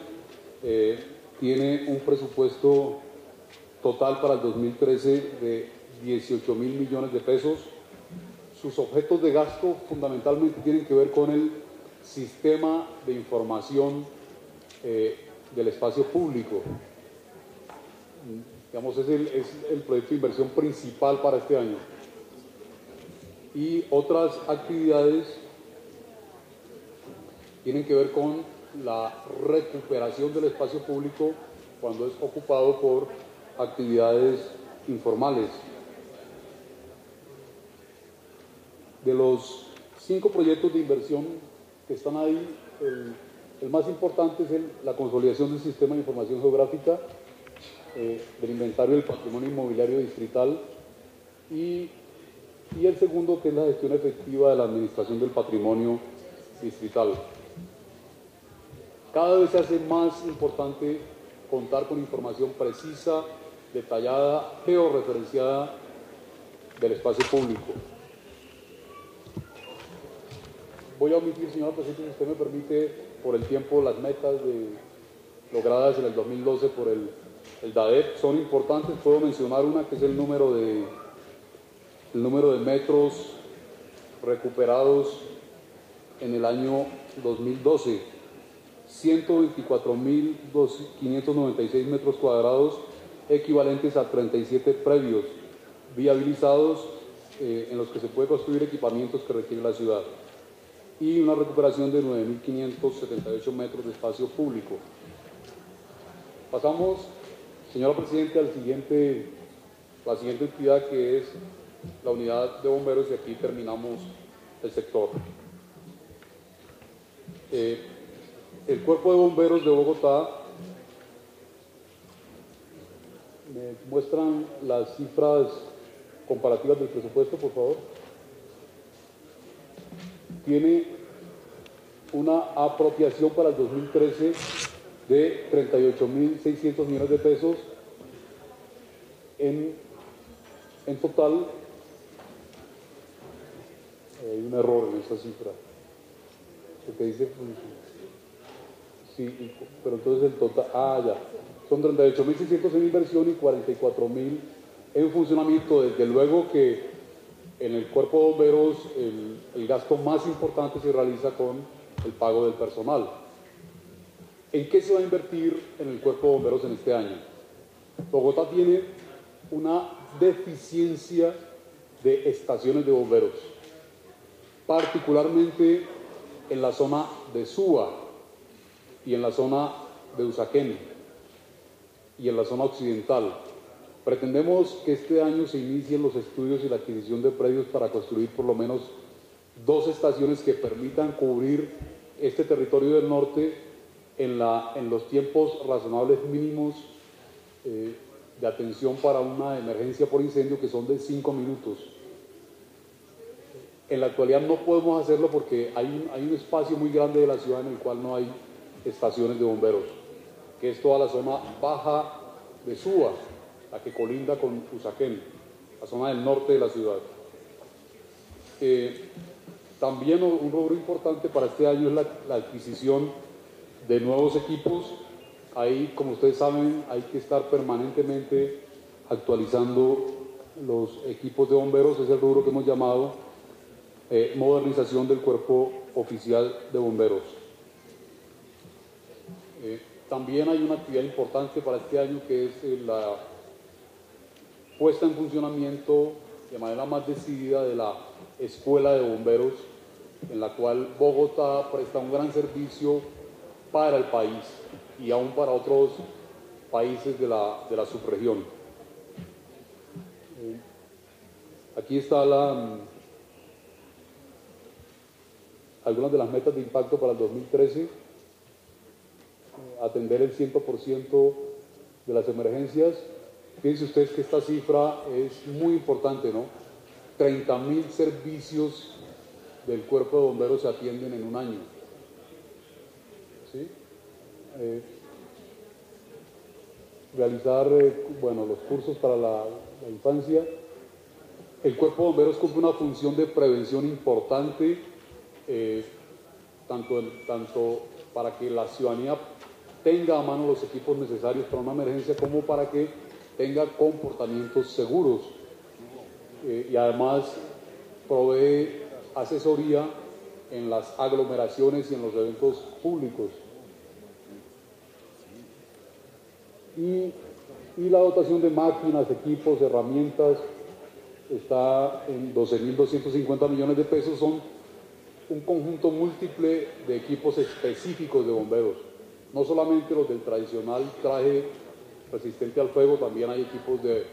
Eh, tiene un presupuesto total para el 2013 de 18 mil millones de pesos sus objetos de gasto fundamentalmente tienen que ver con el sistema de información del espacio público. Digamos, es el, proyecto de inversión principal para este año. Y otras actividades tienen que ver con la recuperación del espacio público cuando es ocupado por actividades informales. De los cinco proyectos de inversión que están ahí, el, el más importante es la consolidación del sistema de información geográfica, eh, del inventario del patrimonio inmobiliario distrital y, y el segundo que es la gestión efectiva de la administración del patrimonio distrital. Cada vez se hace más importante contar con información precisa, detallada, georreferenciada del espacio público. Voy a omitir, señora Presidenta, si usted me permite, por el tiempo, las metas logradas en el 2012 por el, el DADEP. Son importantes, puedo mencionar una que es el número de, el número de metros recuperados en el año 2012 124.596 metros cuadrados, equivalentes a 37 previos viabilizados eh, en los que se puede construir equipamientos que requiere la ciudad y una recuperación de 9.578 metros de espacio público. Pasamos, señora Presidenta, al siguiente, la siguiente entidad que es la unidad de bomberos y aquí terminamos el sector. Eh, el Cuerpo de Bomberos de Bogotá me muestran las cifras comparativas del presupuesto, por favor. Tiene una apropiación para el 2013 de 38.600 millones de pesos. En, en total, hay un error en esta cifra. Lo que dice Sí, pero entonces el total, ah, ya, son 38.600 en inversión y 44.000 en funcionamiento. Desde luego que en el cuerpo de bomberos el, gasto más importante se realiza con el pago del personal. ¿En qué se va a invertir en el cuerpo de bomberos en este año? Bogotá tiene una deficiencia de estaciones de bomberos, particularmente en la zona de Suba, y en la zona de Usaquén y en la zona occidental. Pretendemos que este año se inicien los estudios y la adquisición de predios para construir por lo menos dos estaciones que permitan cubrir este territorio del norte en, la, en los tiempos razonables mínimos eh, de atención para una emergencia por incendio que son de cinco minutos. En la actualidad no podemos hacerlo porque hay un, hay un espacio muy grande de la ciudad en el cual no hay estaciones de bomberos, que es toda la zona baja de Suba, la que colinda con Usaquén, la zona del norte de la ciudad. Eh, también un rubro importante para este año es la, adquisición de nuevos equipos. Ahí, como ustedes saben, hay que estar permanentemente actualizando los equipos de bomberos. Es el rubro que hemos llamado eh, modernización del cuerpo oficial de bomberos. Eh, también hay una actividad importante para este año que es la puesta en funcionamiento de manera más decidida de la Escuela de Bomberos, en la cual Bogotá presta un gran servicio para el país y aún para otros países de la, de la subregión. Eh, aquí está la, mm, algunas de las metas de impacto para el 2013 atender el 100% de las emergencias. Fíjense ustedes que esta cifra es muy importante, ¿no? 30 mil servicios del cuerpo de bomberos se atienden en un año. ¿Sí? Eh, realizar, eh, bueno, los cursos para la, infancia. El cuerpo de bomberos cumple una función de prevención importante, eh, tanto, tanto para que la ciudadanía tenga a mano los equipos necesarios para una emergencia como para que tenga comportamientos seguros. Eh, y además provee asesoría en las aglomeraciones y en los eventos públicos. Y, y la dotación de máquinas, equipos, herramientas está en 12.250 millones de pesos, son un conjunto múltiple de equipos específicos de bomberos. No solamente los del tradicional traje resistente al fuego, también hay equipos de,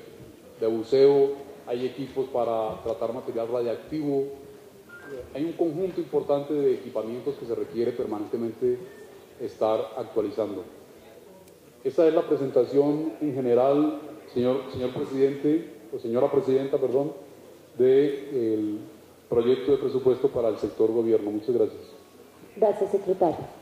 de buceo, hay equipos para tratar material radiactivo, hay un conjunto importante de equipamientos que se requiere permanentemente estar actualizando. Esta es la presentación en general, señor, señor presidente, o señora presidenta, perdón, del proyecto de presupuesto para el sector gobierno. Muchas gracias. Gracias, secretario.